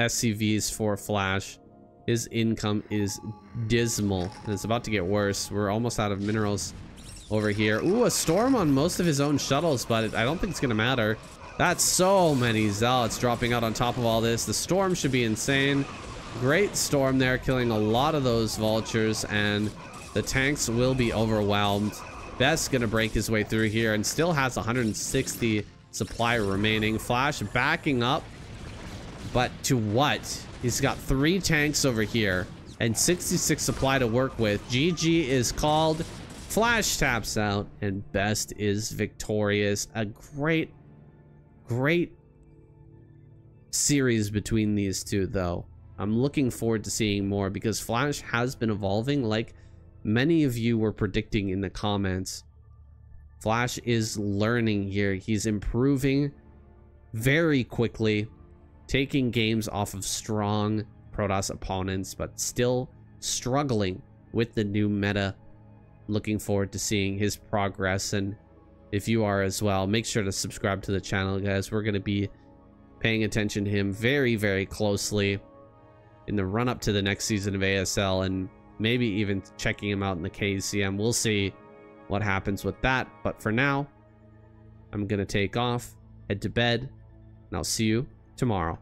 SCVs for Flash. His income is dismal, and it's about to get worse. We're almost out of minerals over here. Ooh, a storm on most of his own shuttles, but I don't think it's going to matter. That's so many zealots dropping out on top of all this. The storm should be insane. Great storm there, killing a lot of those vultures, and the tanks will be overwhelmed. Best gonna break his way through here and still has 160 supply remaining. Flash backing up, but to what? He's got three tanks over here and 66 supply to work with. GG is called. Flash taps out and Best is victorious. A great, great series between these two, though. I'm looking forward to seeing more because Flash has been evolving like many of you were predicting in the comments. Flash is learning here. He's improving very quickly, taking games off of strong Protoss opponents, but still struggling with the new meta. Looking forward to seeing his progress, and if you are as well, make sure to subscribe to the channel, guys. We're going to be paying attention to him very, very closely in the run-up to the next season of ASL, and maybe even checking him out in the KCM. We'll see what happens with that. But for now, I'm going to take off, head to bed, and I'll see you tomorrow.